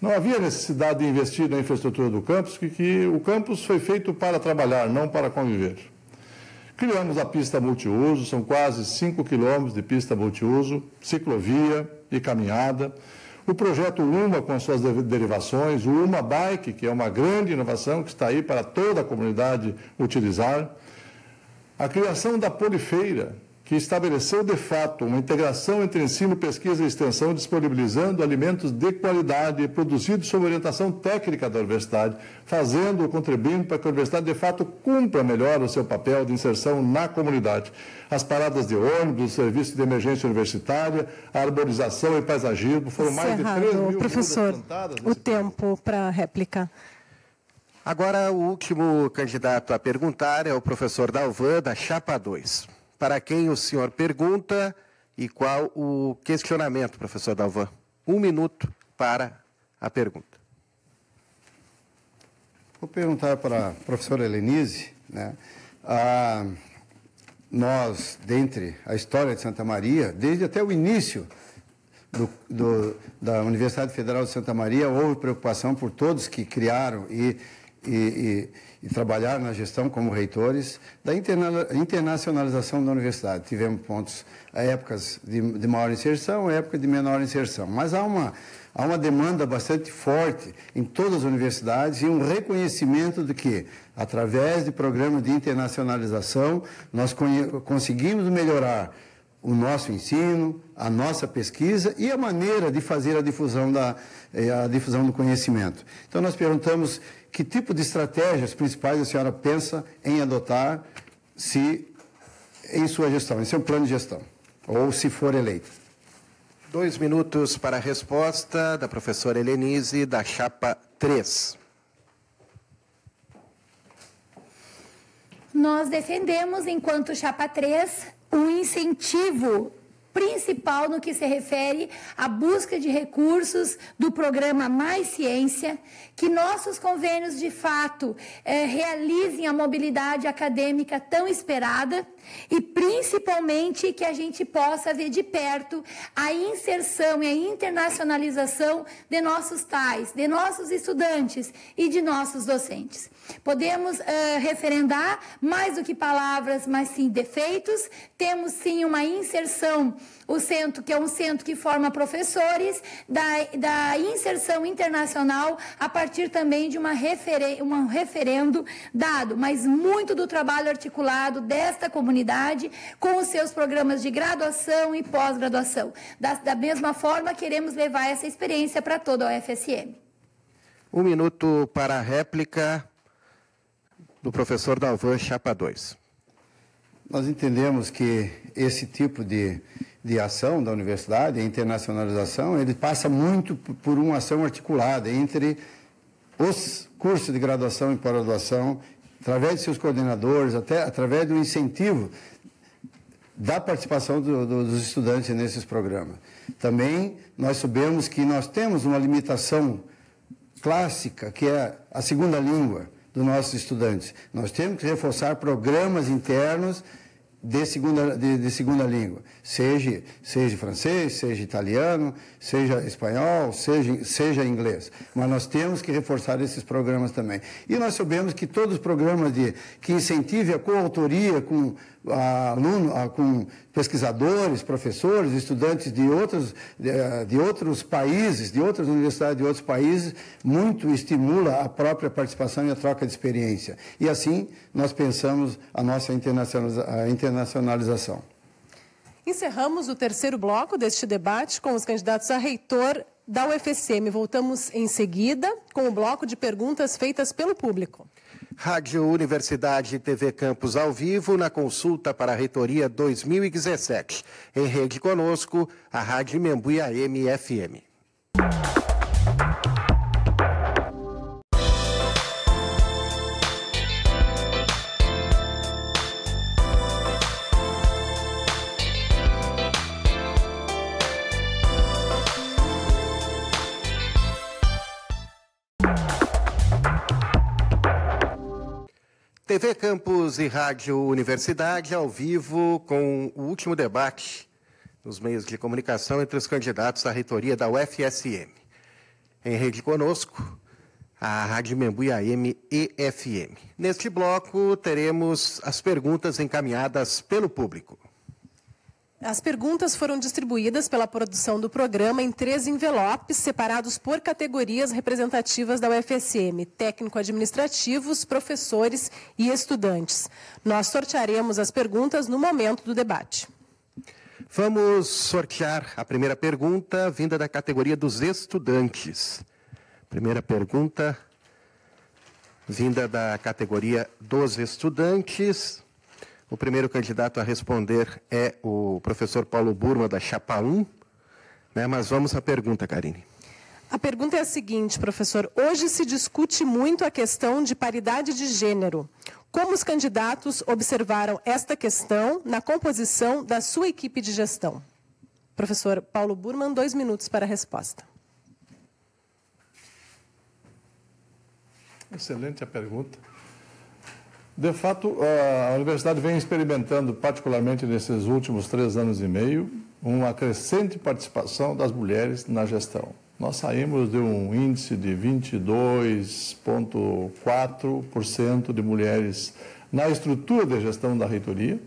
Não havia necessidade de investir na infraestrutura do campus, que, que o campus foi feito para trabalhar, não para conviver. Criamos a pista multiuso, são quase 5 quilômetros de pista multiuso, ciclovia e caminhada. O projeto UMA, com suas derivações, o UMA Bike, que é uma grande inovação que está aí para toda a comunidade utilizar. A criação da Polifeira, que estabeleceu de fato uma integração entre ensino, pesquisa e extensão, disponibilizando alimentos de qualidade produzidos sob orientação técnica da universidade, fazendo ou contribuindo para que a universidade de fato cumpra melhor o seu papel de inserção na comunidade. As paradas de ônibus, o serviço de emergência universitária, a arborização e paisagismo foram mais de 3 mil Professor, o tempo para a réplica. Agora, o último candidato a perguntar é o professor Dalvan, da Chapa 2 para quem o senhor pergunta e qual o questionamento, professor Dalvan. Um minuto para a pergunta. Vou perguntar para a professora Helenise, né? Ah, nós, dentre a história de Santa Maria, desde até o início do, do, da Universidade Federal de Santa Maria, houve preocupação por todos que criaram e, e, e e trabalhar na gestão como reitores da internacionalização da universidade. Tivemos pontos, épocas de, de maior inserção, época de menor inserção. Mas há uma, há uma demanda bastante forte em todas as universidades e um reconhecimento de que, através de programas de internacionalização, nós conseguimos melhorar o nosso ensino, a nossa pesquisa e a maneira de fazer a difusão, da, eh, a difusão do conhecimento. Então, nós perguntamos que tipo de estratégias principais a senhora pensa em adotar se em sua gestão, em seu plano de gestão, ou se for eleita. Dois minutos para a resposta da professora Helenise, da chapa 3. Nós defendemos, enquanto chapa 3, um incentivo principal no que se refere à busca de recursos do programa Mais Ciência, que nossos convênios de fato eh, realizem a mobilidade acadêmica tão esperada e principalmente que a gente possa ver de perto a inserção e a internacionalização de nossos tais, de nossos estudantes e de nossos docentes. Podemos uh, referendar mais do que palavras, mas sim defeitos. Temos sim uma inserção, o centro, que é um centro que forma professores, da, da inserção internacional a partir também de uma referen um referendo dado, mas muito do trabalho articulado desta comunidade com os seus programas de graduação e pós-graduação. Da, da mesma forma, queremos levar essa experiência para toda a UFSM. Um minuto para a réplica do professor Dalvan Chapa 2. Nós entendemos que esse tipo de, de ação da universidade, a internacionalização, ele passa muito por uma ação articulada entre os cursos de graduação e pós-graduação, através de seus coordenadores, até através do incentivo da participação do, do, dos estudantes nesses programas. Também nós sabemos que nós temos uma limitação clássica, que é a segunda língua dos nossos estudantes. Nós temos que reforçar programas internos de segunda, de, de, segunda língua, seja, seja francês, seja italiano, seja espanhol, seja, seja inglês. Mas nós temos que reforçar esses programas também. E nós sabemos que todos os programas de, que incentivem a coautoria com aluno, com pesquisadores, professores, estudantes de outros, de, de, outros países, de outras universidades de outros países, muito estimula a própria participação e a troca de experiência. E assim nós pensamos a nossa internacionalização. Encerramos o terceiro bloco deste debate com os candidatos a reitor da UFSM. Voltamos em seguida com o bloco de perguntas feitas pelo público. Rádio Universidade TV Campus ao vivo na consulta para a reitoria 2017. Em rede conosco, a Rádio Membuia MFM. TV Campus e Rádio Universidade ao vivo com o último debate nos meios de comunicação entre os candidatos à reitoria da UFSM. em rede conosco, a Rádio Membuí AM EFM. Neste bloco, teremos as perguntas encaminhadas pelo público. As perguntas foram distribuídas pela produção do programa em três envelopes, separados por categorias representativas da UFSM: técnico-administrativos, professores e estudantes. Nós sortearemos as perguntas no momento do debate. Vamos sortear a primeira pergunta, vinda da categoria dos estudantes. Primeira pergunta, vinda da categoria dos estudantes. O primeiro candidato a responder é o professor Paulo Burma, da Chapa 1. Né? Mas vamos à pergunta, Karine. A pergunta é a seguinte, professor. Hoje se discute muito a questão de paridade de gênero. Como os candidatos observaram esta questão na composição da sua equipe de gestão? Professor Paulo Burman, dois minutos para a resposta. Excelente a pergunta. De fato, a universidade vem experimentando, particularmente nesses últimos três anos e meio, uma crescente participação das mulheres na gestão. Nós saímos de um índice de 22,4% de mulheres na estrutura de gestão da reitoria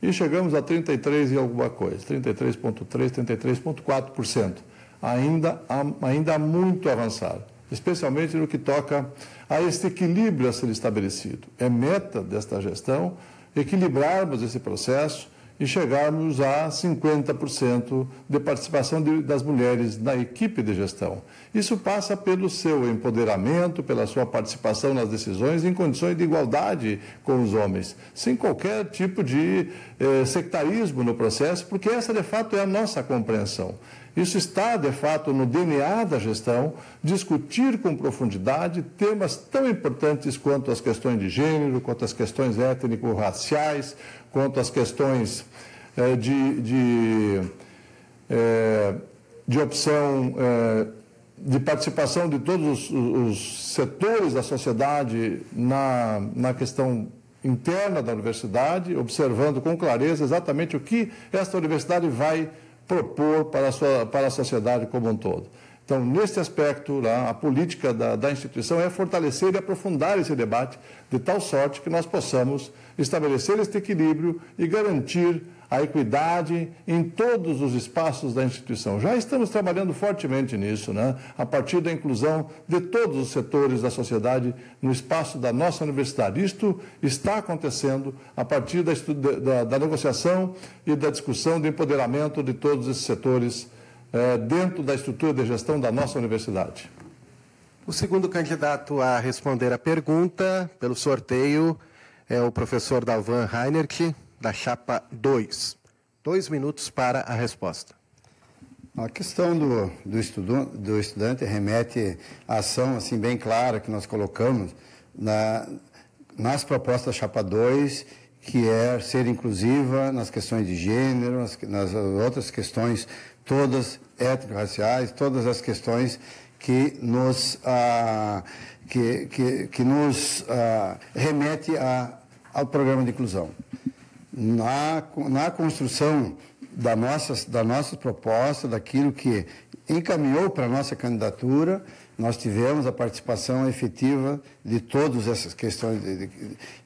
e chegamos a 33 e alguma coisa, 33,3%, 33,4%. Ainda, ainda muito avançado, especialmente no que toca a este equilíbrio a ser estabelecido. É meta desta gestão equilibrarmos esse processo e chegarmos a 50% de participação de, das mulheres na equipe de gestão. Isso passa pelo seu empoderamento, pela sua participação nas decisões em condições de igualdade com os homens, sem qualquer tipo de eh, sectarismo no processo, porque essa de fato é a nossa compreensão. Isso está, de fato, no DNA da gestão, discutir com profundidade temas tão importantes quanto as questões de gênero, quanto as questões étnico-raciais, quanto as questões eh, de, de, eh, de opção eh, de participação de todos os, os, setores da sociedade na, na questão interna da universidade, observando com clareza exatamente o que esta universidade vai propor para a, sua, para a sociedade como um todo. Então, neste aspecto, a política da, da, instituição é fortalecer e aprofundar esse debate, de tal sorte que nós possamos estabelecer este equilíbrio e garantir a equidade em todos os espaços da instituição. Já estamos trabalhando fortemente nisso, né? a partir da inclusão de todos os setores da sociedade no espaço da nossa universidade. Isto está acontecendo a partir da, da, da negociação e da discussão do empoderamento de todos esses setores eh, dentro da estrutura de gestão da nossa universidade. O segundo candidato a responder a pergunta pelo sorteio é o professor Dalvan Reinert, da chapa 2. Dois minutos para a resposta. A questão do, do, estudo, do estudante remete à ação assim, bem clara que nós colocamos na, nas propostas da chapa 2, que é ser inclusiva nas questões de gênero, nas, nas outras questões todas étnico-raciais, todas as questões que nos, ah, que, que, que nos ah, remete a, ao programa de inclusão na, na construção da nossa, da nossa proposta, daquilo que encaminhou para a nossa candidatura, nós tivemos a participação efetiva de todas essas questões, de,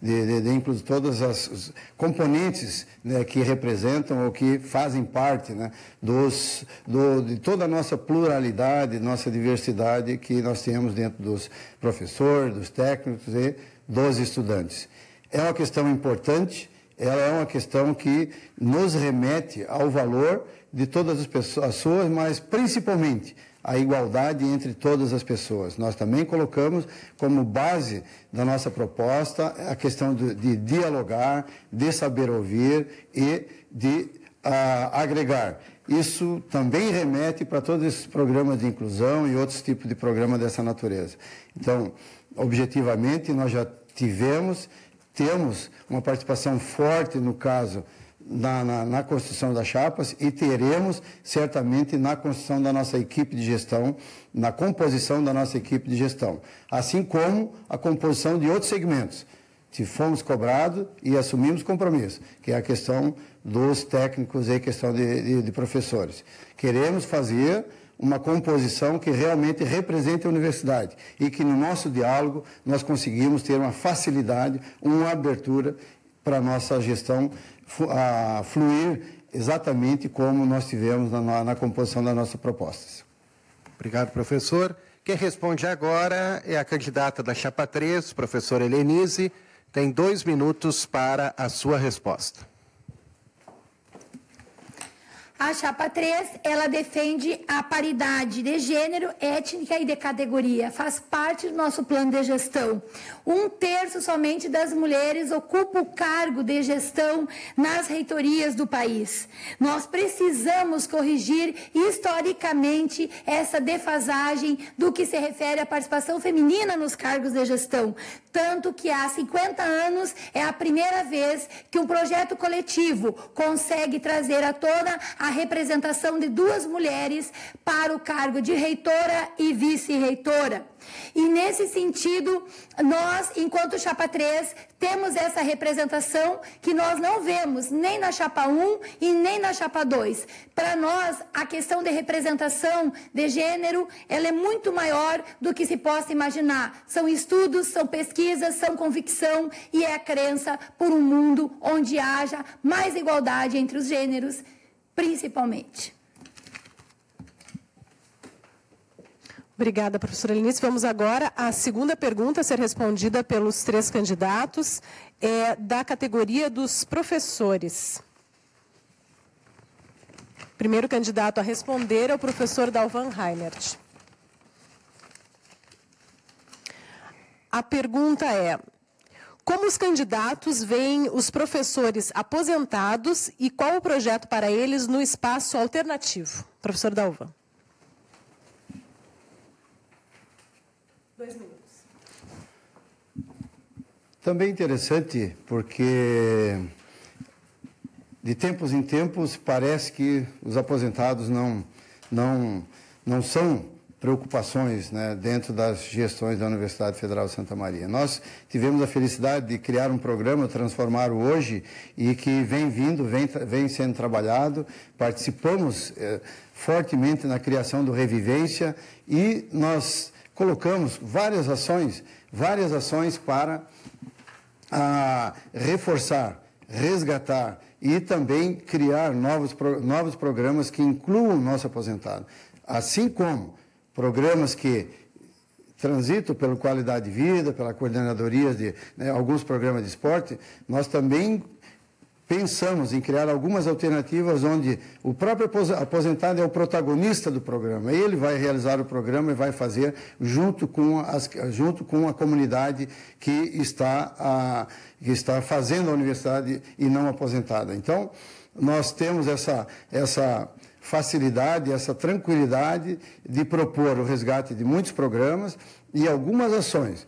de, de, de todas as componentes né, que representam ou que fazem parte né, dos, do, de toda a nossa pluralidade, nossa diversidade que nós temos dentro dos professores, dos técnicos e dos estudantes. É uma questão importante, ela é uma questão que nos remete ao valor de todas as pessoas, mas principalmente a igualdade entre todas as pessoas. Nós também colocamos como base da nossa proposta a questão de, de dialogar, de saber ouvir e de uh, agregar. Isso também remete para todos esses programas de inclusão e outros tipos de programas dessa natureza. Então, objetivamente, nós já tivemos temos uma participação forte, no caso, na, na, na, construção das chapas e teremos certamente na construção da nossa equipe de gestão, na composição da nossa equipe de gestão, assim como a composição de outros segmentos. Se fomos cobrados e assumimos compromisso, que é a questão dos técnicos e a questão de, de, de professores. Queremos fazer uma composição que realmente represente a universidade e que no nosso diálogo nós conseguimos ter uma facilidade, uma abertura para a nossa gestão fluir exatamente como nós tivemos na, na composição das nossas propostas. Obrigado, professor. Quem responde agora é a candidata da Chapa 3, professora Helenise. Tem dois minutos para a sua resposta. A chapa 3, ela defende a paridade de gênero, étnica e de categoria. Faz parte do nosso plano de gestão. Um terço somente das mulheres ocupa o cargo de gestão nas reitorias do país. Nós precisamos corrigir historicamente essa defasagem do que se refere à participação feminina nos cargos de gestão. Tanto que há 50 anos é a primeira vez que um projeto coletivo consegue trazer a toda a representação de duas mulheres para o cargo de reitora e vice-reitora. E nesse sentido, nós, enquanto Chapa 3, temos essa representação que nós não vemos nem na Chapa 1 e nem na Chapa 2. Para nós, a questão de representação de gênero, ela é muito maior do que se possa imaginar. São estudos, são pesquisas, são convicção e é a crença por um mundo onde haja mais igualdade entre os gêneros principalmente. Obrigada, professora Lenice. Vamos agora à segunda pergunta a ser respondida pelos três candidatos, é da categoria dos professores. Primeiro candidato a responder é o professor Dalvan Reinert. A pergunta é: como os candidatos veem os professores aposentados e qual o projeto para eles no espaço alternativo? Professor Dalvan. Dois minutos. Também interessante, porque de tempos em tempos parece que os aposentados não, não, não são preocupações né, dentro das gestões da Universidade Federal de Santa Maria. Nós tivemos a felicidade de criar um programa, transformar o hoje, e que vem vindo, vem, vem sendo trabalhado. Participamos eh, fortemente na criação do Revivência e nós colocamos várias ações, várias ações para reforçar, resgatar e também criar novos, novos programas que incluam o nosso aposentado. Assim como programas que transitam pela qualidade de vida, pela coordenadoria de né, alguns programas de esporte, nós também pensamos em criar algumas alternativas onde o próprio aposentado é o protagonista do programa. Ele vai realizar o programa e vai fazer junto com, as, junto com a comunidade que está, a, que está fazendo a universidade e não aposentada. Então, nós temos essa, essa facilidade, essa tranquilidade de propor o resgate de muitos programas e algumas ações,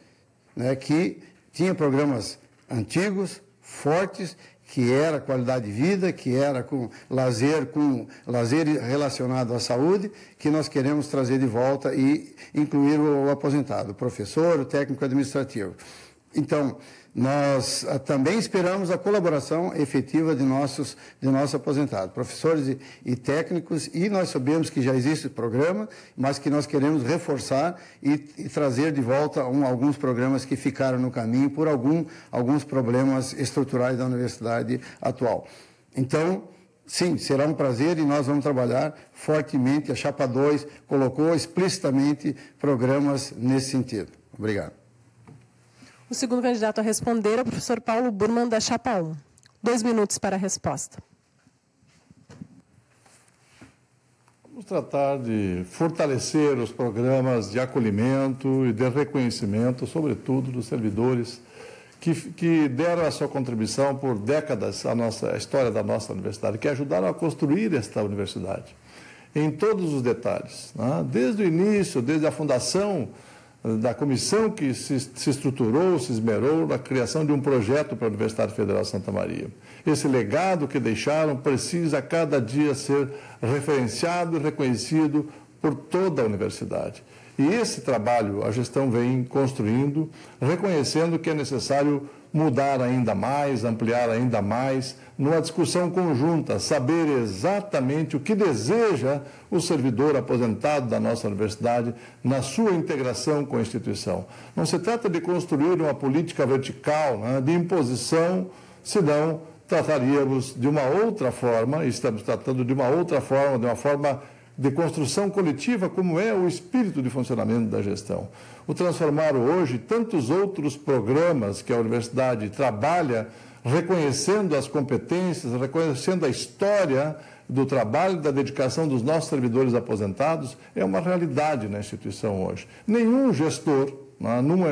né, que tinha programas antigos, fortes, que era qualidade de vida, que era com lazer, com lazer relacionado à saúde, que nós queremos trazer de volta e incluir o, aposentado, o professor, o técnico administrativo. Então, nós ah, também esperamos a colaboração efetiva de nossos, de nossos aposentados, professores e, e, técnicos, e nós sabemos que já existe programa, mas que nós queremos reforçar e, e trazer de volta um, alguns programas que ficaram no caminho por algum, alguns problemas estruturais da universidade atual. Então, sim, será um prazer e nós vamos trabalhar fortemente. A Chapa 2 colocou explicitamente programas nesse sentido. Obrigado. O segundo candidato a responder é o professor Paulo Burman, da Chapa 1. Dois minutos para a resposta. Vamos tratar de fortalecer os programas de acolhimento e de reconhecimento, sobretudo dos servidores que, que deram a sua contribuição por décadas à nossa à história da nossa universidade, que ajudaram a construir esta universidade em todos os detalhes, né? desde o início, desde a fundação da comissão que se, se, estruturou, se esmerou na criação de um projeto para a Universidade Federal de Santa Maria. Esse legado que deixaram precisa cada dia ser referenciado e reconhecido por toda a universidade. E esse trabalho a gestão vem construindo, reconhecendo que é necessário mudar ainda mais, ampliar ainda mais, numa discussão conjunta, saber exatamente o que deseja o servidor aposentado da nossa universidade na sua integração com a instituição. Não se trata de construir uma política vertical, né, de imposição, senão trataríamos de uma outra forma, estamos tratando de uma outra forma, de uma forma de construção coletiva, como é o espírito de funcionamento da gestão. O transformar hoje tantos outros programas que a universidade trabalha, reconhecendo as competências, reconhecendo a história do trabalho, da dedicação dos nossos servidores aposentados, é uma realidade na instituição hoje. Nenhum gestor né, numa,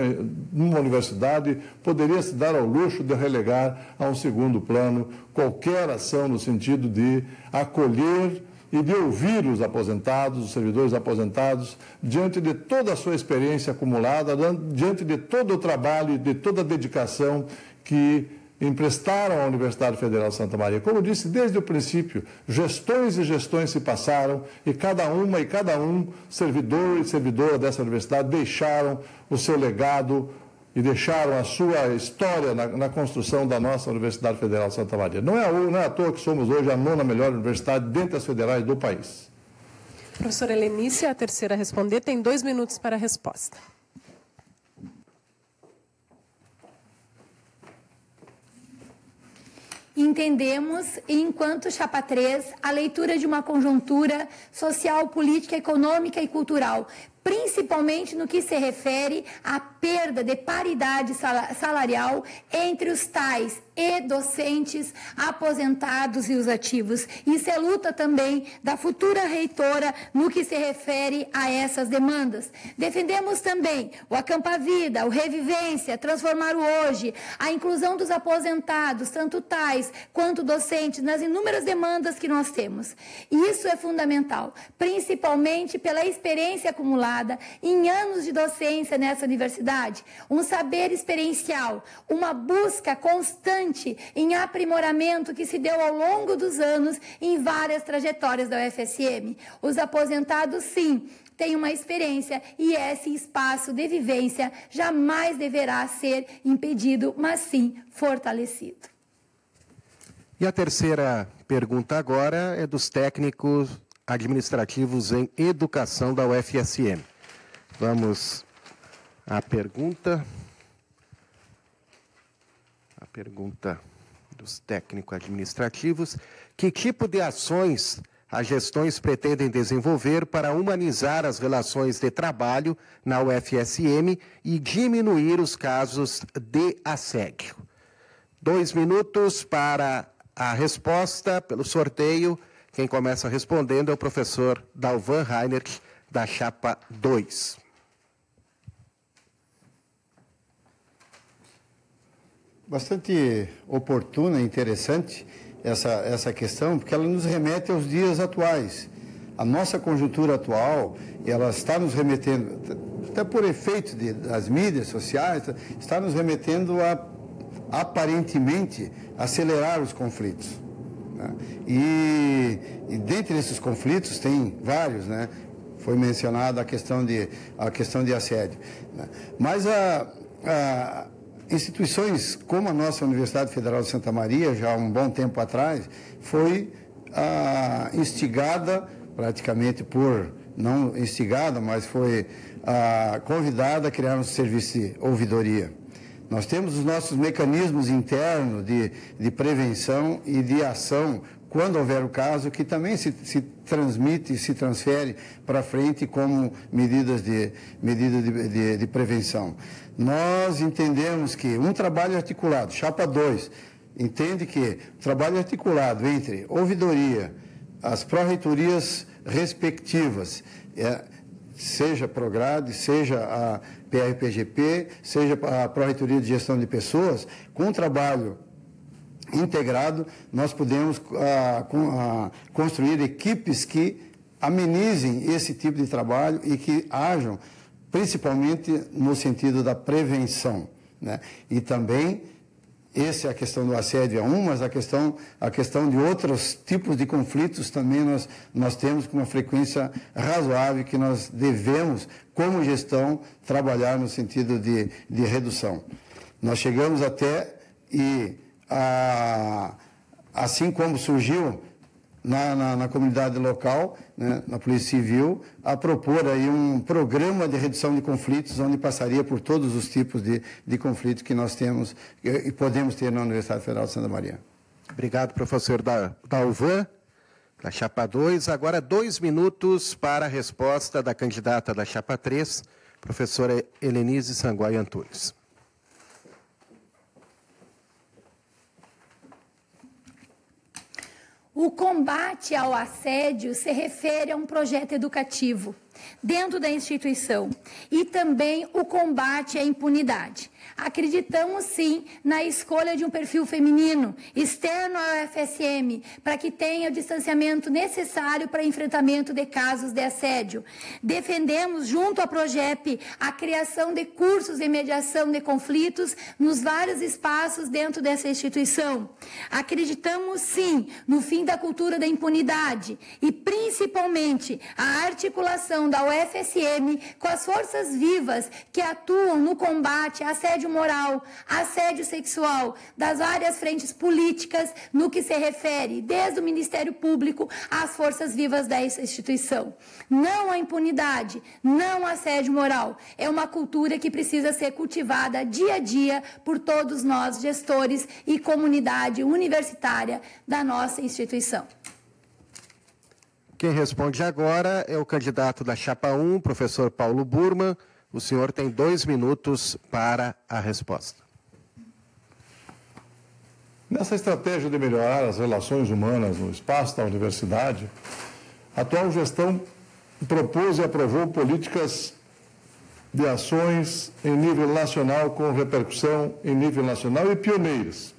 numa universidade poderia se dar ao luxo de relegar a um segundo plano qualquer ação no sentido de acolher e de ouvir os aposentados, os servidores aposentados, diante de toda a sua experiência acumulada, diante de todo o trabalho e de toda a dedicação que emprestaram à Universidade Federal de Santa Maria. Como disse desde o princípio, gestões e gestões se passaram e cada uma e cada um, servidor e servidora dessa universidade, deixaram o seu legado, e deixaram a sua história na, na, construção da nossa Universidade Federal de Santa Maria. Não é, não é à toa que somos hoje a nona melhor universidade dentre as federais do país. Professora Helenice, a terceira a responder, tem dois minutos para a resposta. Entendemos, enquanto Chapa 3, a leitura de uma conjuntura social, política, econômica e cultural, principalmente no que se refere à perda de paridade salarial entre os tais e docentes aposentados e os ativos. Isso é luta também da futura reitora no que se refere a essas demandas. Defendemos também o Acampa Vida, o Revivência, Transformar o Hoje, a inclusão dos aposentados, tanto tais quanto docentes, nas inúmeras demandas que nós temos. Isso é fundamental, principalmente pela experiência acumulada em anos de docência nessa universidade, um saber experiencial, uma busca constante em aprimoramento que se deu ao longo dos anos em várias trajetórias da UFSM. Os aposentados, sim, têm uma experiência e esse espaço de vivência jamais deverá ser impedido, mas sim fortalecido. E a terceira pergunta agora é dos técnicos administrativos em educação da UFSM. Vamos à pergunta pergunta dos técnico-administrativos: que tipo de ações as gestões pretendem desenvolver para humanizar as relações de trabalho na UFSM e diminuir os casos de assédio? Dois minutos para a resposta pelo sorteio. Quem começa respondendo é o professor Dalvan Reinert, da Chapa 2. Bastante oportuna interessante essa, essa questão, porque ela nos remete aos dias atuais. A nossa conjuntura atual, ela está nos remetendo, até por efeito de, das mídias sociais, está nos remetendo a, aparentemente, acelerar os conflitos. Né? E, e dentre esses conflitos, tem vários, né? Foi mencionada a questão de, a questão de assédio. Né? Mas a, a instituições como a nossa Universidade Federal de Santa Maria, já há um bom tempo atrás, foi ah, instigada praticamente por, não instigada, mas foi ah, convidada a criar um serviço de ouvidoria. Nós temos os nossos mecanismos internos de, de prevenção e de ação quando houver o caso, que também se, se transmite e se transfere para frente como medidas de, medida de, de, de prevenção. Nós entendemos que um trabalho articulado, chapa 2, entende que trabalho articulado entre ouvidoria, as pró-reitorias respectivas, é, seja Prograde, seja a PRPGP, seja a Pró-Reitoria de Gestão de Pessoas, com um trabalho integrado, nós podemos ah, ah, construir equipes que amenizem esse tipo de trabalho e que hajam principalmente no sentido da prevenção. Né? E também essa é a questão do assédio é um, mas a questão, a questão de outros tipos de conflitos também nós, nós temos com uma frequência razoável que nós devemos, como gestão, trabalhar no sentido de, de redução. Nós chegamos até e, a, assim como surgiu na, na, na comunidade local, né, na Polícia Civil, a propor aí um programa de redução de conflitos, onde passaria por todos os tipos de, de conflitos que nós temos e podemos ter na Universidade Federal de Santa Maria. Obrigado, professor Dalvan, da Chapa 2. Agora, dois minutos para a resposta da candidata da Chapa 3, professora Helenise Sanguai Antunes. O combate ao assédio se refere a um projeto educativo dentro da instituição e também o combate à impunidade. Acreditamos sim na escolha de um perfil feminino externo ao FSM para que tenha o distanciamento necessário para enfrentamento de casos de assédio. Defendemos, junto à Progep, a criação de cursos de mediação de conflitos nos vários espaços dentro dessa instituição. Acreditamos sim no fim da cultura da impunidade e principalmente a articulação da UFSM com as forças vivas que atuam no combate à assédio assédio moral, assédio sexual das várias frentes políticas no que se refere, desde o Ministério Público às forças vivas dessa instituição. Não a impunidade, não assédio moral. É uma cultura que precisa ser cultivada dia a dia por todos nós, gestores e comunidade universitária da nossa instituição. Quem responde agora é o candidato da Chapa 1, professor Paulo Burman. O senhor tem dois minutos para a resposta. Nessa estratégia de melhorar as relações humanas no espaço da universidade, a atual gestão propôs e aprovou políticas de ações em nível nacional, com repercussão em nível nacional e pioneiras.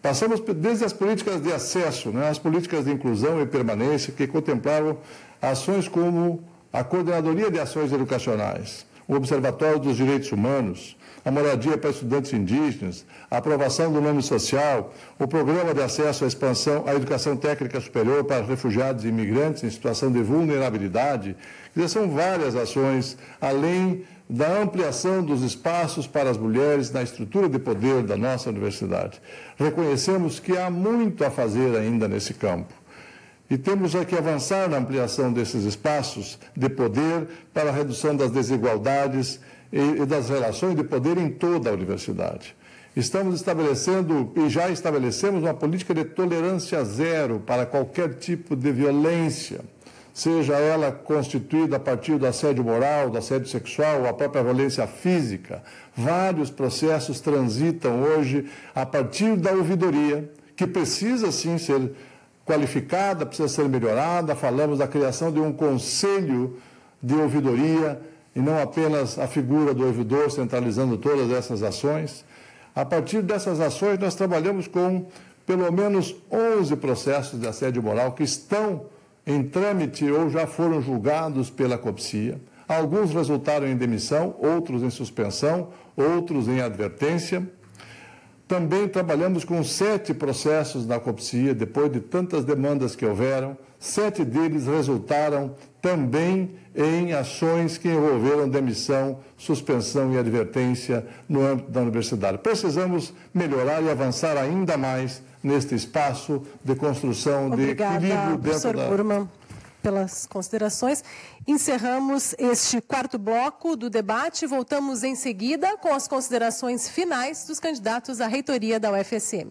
Passamos desde as políticas de acesso, né, as políticas de inclusão e permanência, que contemplavam ações como a Coordenadoria de Ações Educacionais, o Observatório dos Direitos Humanos, a moradia para estudantes indígenas, a aprovação do nome social, o programa de acesso à expansão à educação técnica superior para refugiados e imigrantes em situação de vulnerabilidade. Dizer, são várias ações, além da ampliação dos espaços para as mulheres na estrutura de poder da nossa universidade. Reconhecemos que há muito a fazer ainda nesse campo. E temos aqui avançar na ampliação desses espaços de poder para a redução das desigualdades e, das relações de poder em toda a universidade. Estamos estabelecendo e já estabelecemos uma política de tolerância zero para qualquer tipo de violência, seja ela constituída a partir do assédio moral, do assédio sexual, ou a própria violência física. Vários processos transitam hoje a partir da ouvidoria, que precisa sim ser qualificada, precisa ser melhorada. Falamos da criação de um conselho de ouvidoria e não apenas a figura do ouvidor centralizando todas essas ações. A partir dessas ações, nós trabalhamos com pelo menos 11 processos de assédio moral que estão em trâmite ou já foram julgados pela COPSIA. Alguns resultaram em demissão, outros em suspensão, outros em advertência. Também trabalhamos com sete processos na COPSIA, depois de tantas demandas que houveram. Sete deles resultaram também em ações que envolveram demissão, suspensão e advertência no âmbito da universidade. Precisamos melhorar e avançar ainda mais neste espaço de construção Obrigada, de equilíbrio dentro da... Burman pelas considerações. Encerramos este quarto bloco do debate. Voltamos em seguida com as considerações finais dos candidatos à reitoria da UFSM.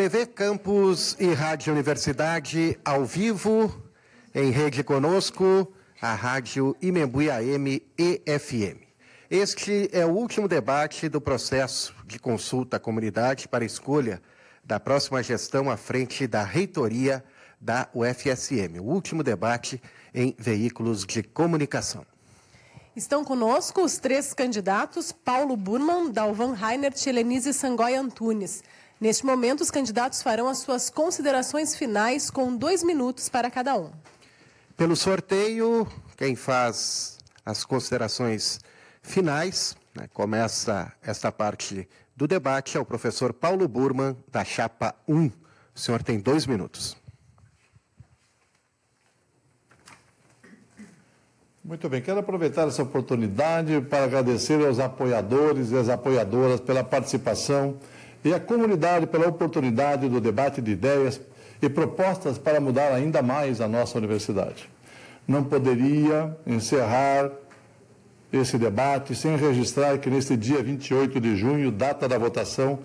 TV Campus e Rádio Universidade ao vivo, em rede conosco, a Rádio Imembuí AM e. Este é o último debate do processo de consulta à comunidade para escolha da próxima gestão à frente da reitoria da UFSM. O último debate em veículos de comunicação. Estão conosco os três candidatos, Paulo Burman, Dalvan Reinert e Helenise Sangoy Antunes. Neste momento, os candidatos farão as suas considerações finais com dois minutos para cada um. Pelo sorteio, quem faz as considerações finais, né, começa esta parte do debate, é o professor Paulo Burman, da Chapa 1. O senhor tem dois minutos. Muito bem, quero aproveitar essa oportunidade para agradecer aos apoiadores e às apoiadoras pela participação e à comunidade pela oportunidade do debate de ideias e propostas para mudar ainda mais a nossa universidade. Não poderia encerrar esse debate sem registrar que neste dia 28 de junho, data da votação,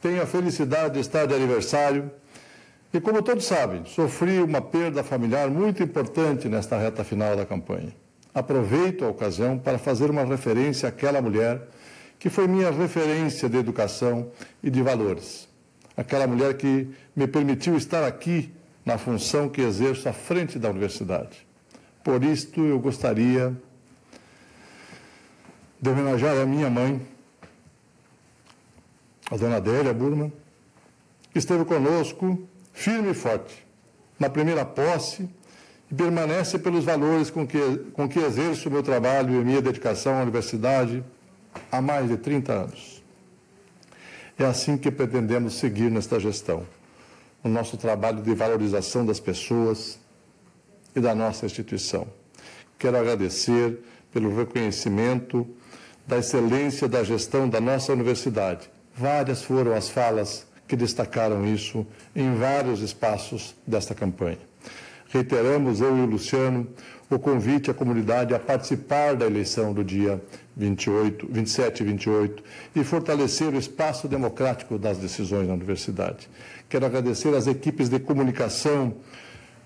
tenho a felicidade de estar de aniversário e, como todos sabem, sofri uma perda familiar muito importante nesta reta final da campanha. Aproveito a ocasião para fazer uma referência àquela mulher que foi minha referência de educação e de valores. Aquela mulher que me permitiu estar aqui na função que exerço à frente da universidade. Por isto, eu gostaria de homenagear a minha mãe, a dona Adélia Burman, que esteve conosco firme e forte na primeira posse e permanece pelos valores com que, com que exerço o meu trabalho e minha dedicação à universidade há mais de 30 anos. É assim que pretendemos seguir nesta gestão. O nosso trabalho de valorização das pessoas e da nossa instituição. Quero agradecer pelo reconhecimento da excelência da gestão da nossa universidade. Várias foram as falas que destacaram isso em vários espaços desta campanha. Reiteramos, eu e o Luciano, o convite à comunidade a participar da eleição do dia 28, 27 e 28 e fortalecer o espaço democrático das decisões na universidade. Quero agradecer às equipes de comunicação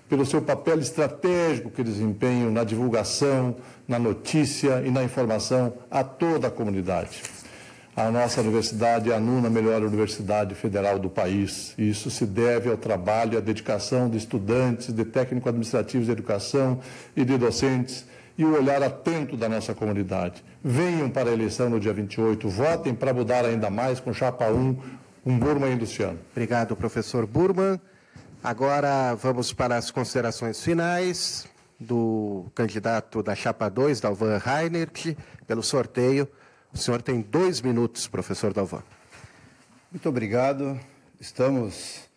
pelo seu papel estratégico que desempenham na divulgação, na notícia e na informação a toda a comunidade. A nossa universidade é a nona melhor universidade federal do país. Isso se deve ao trabalho e à dedicação de estudantes, de técnico-administrativos de educação e de docentes e o olhar atento da nossa comunidade. Venham para a eleição no dia 28, votem para mudar ainda mais com chapa 1, um Burman Luciano. Obrigado, professor Burman. Agora vamos para as considerações finais do candidato da chapa 2, Dalvan Reinert, pelo sorteio. O senhor tem dois minutos, professor Dalvan. Muito obrigado. Estamos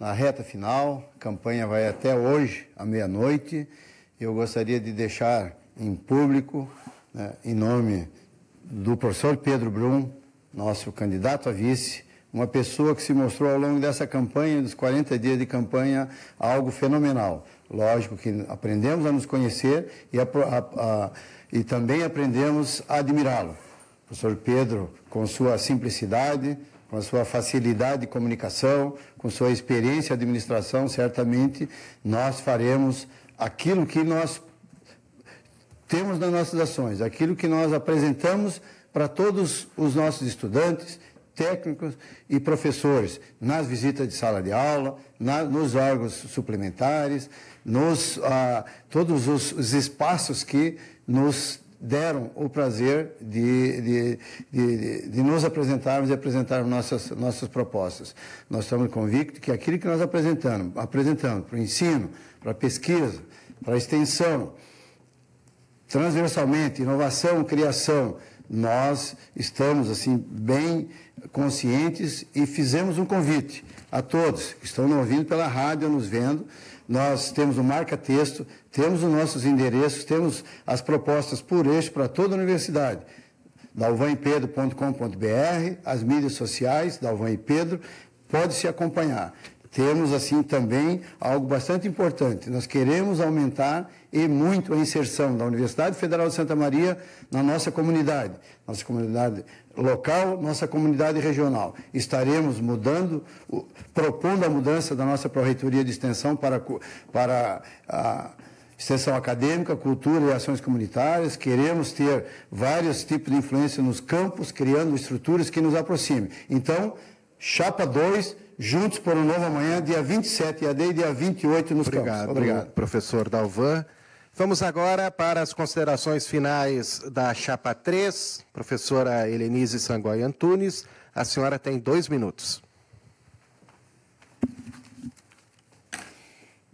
na reta final, a campanha vai até hoje, à meia-noite. Eu gostaria de deixar em público, né, em nome do professor Pedro Brum, nosso candidato a vice, uma pessoa que se mostrou ao longo dessa campanha, dos 40 dias de campanha, algo fenomenal. Lógico que aprendemos a nos conhecer e, a, a, a, e também aprendemos a admirá-lo. Professor Pedro, com sua simplicidade, com a sua facilidade de comunicação, com sua experiência de administração, certamente nós faremos aquilo que nós temos nas nossas ações, aquilo que nós apresentamos para todos os nossos estudantes, técnicos e professores, nas visitas de sala de aula, na, nos órgãos suplementares, nos ah, todos os, os, espaços que nos deram o prazer de, de, de, de nos apresentarmos e apresentar nossas, nossas propostas. Nós estamos convictos que aquilo que nós apresentamos, apresentamos para o ensino, para a pesquisa, para a extensão, transversalmente, inovação, criação, nós estamos assim bem conscientes e fizemos um convite a todos que estão nos ouvindo pela rádio, nos vendo. Nós temos o marca-texto, temos os nossos endereços, temos as propostas por eixo para toda a universidade. dalvanepedro.com.br, as mídias sociais, Dalvan e Pedro, pode se acompanhar. Temos, assim, também algo bastante importante. Nós queremos aumentar e muito a inserção da Universidade Federal de Santa Maria na nossa comunidade, nossa comunidade local, nossa comunidade regional. Estaremos mudando, propondo a mudança da nossa Pró-Reitoria de Extensão para, para a extensão acadêmica, cultura e ações comunitárias. Queremos ter vários tipos de influência nos campos, criando estruturas que nos aproximem. Então, chapa 2 juntos por um novo amanhã, dia 27 EAD e dia 28 nos Obrigado, campos. Obrigado, professor Dalvan. Vamos agora para as considerações finais da chapa 3, professora Helenise Sangoy Antunes. A senhora tem dois minutos.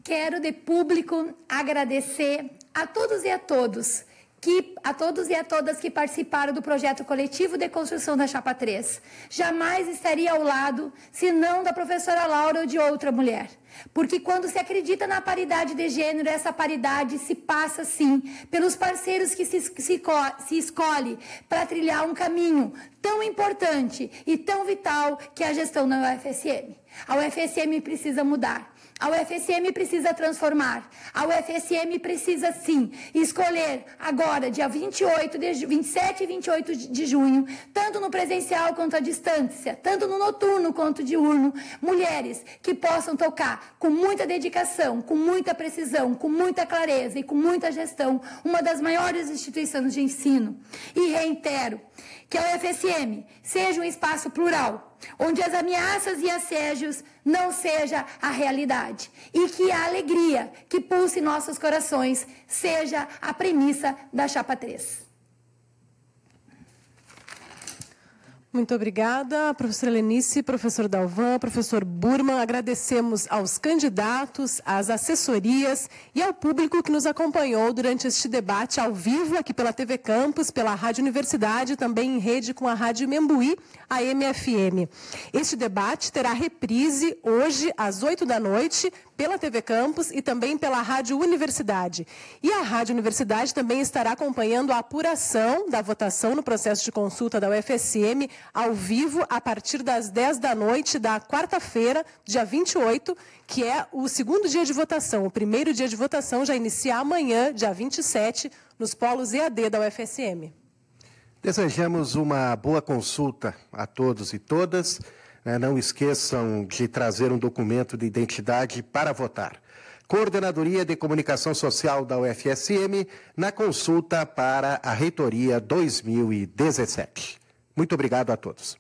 Quero de público agradecer a todos e a todos que a todos e a todas que participaram do projeto coletivo de construção da Chapa 3. Jamais estaria ao lado, se não da professora Laura ou de outra mulher. Porque quando se acredita na paridade de gênero, essa paridade se passa, sim, pelos parceiros que se, se, se escolhe para trilhar um caminho tão importante e tão vital que é a gestão da UFSM. A UFSM precisa mudar. A UFSM precisa transformar. A UFSM precisa sim escolher agora, dia 28 de, 27 e 28 de junho, tanto no presencial quanto à distância, tanto no noturno quanto diurno, mulheres que possam tocar com muita dedicação, com muita precisão, com muita clareza e com muita gestão, uma das maiores instituições de ensino. E reitero que a UFSM seja um espaço plural, onde as ameaças e assédios não seja a realidade e que a alegria que pulse nossos corações seja a premissa da chapa 3. Muito obrigada, professora Lenice, professor Dalvan, professor Burman. Agradecemos aos candidatos, às assessorias e ao público que nos acompanhou durante este debate ao vivo aqui pela TV Campus, pela Rádio Universidade, também em rede com a Rádio Membuí, a MFM. Este debate terá reprise hoje às 8 da noite pela TV Campus e também pela Rádio Universidade. E a Rádio Universidade também estará acompanhando a apuração da votação no processo de consulta da UFSM ao vivo a partir das 10 da noite da quarta-feira, dia 28, que é o segundo dia de votação. O primeiro dia de votação já inicia amanhã, dia 27, nos polos EAD da UFSM. Desejamos uma boa consulta a todos e todas. Né, não esqueçam de trazer um documento de identidade para votar. Coordenadoria de Comunicação Social da UFSM na consulta para a Reitoria 2017. Muito obrigado a todos.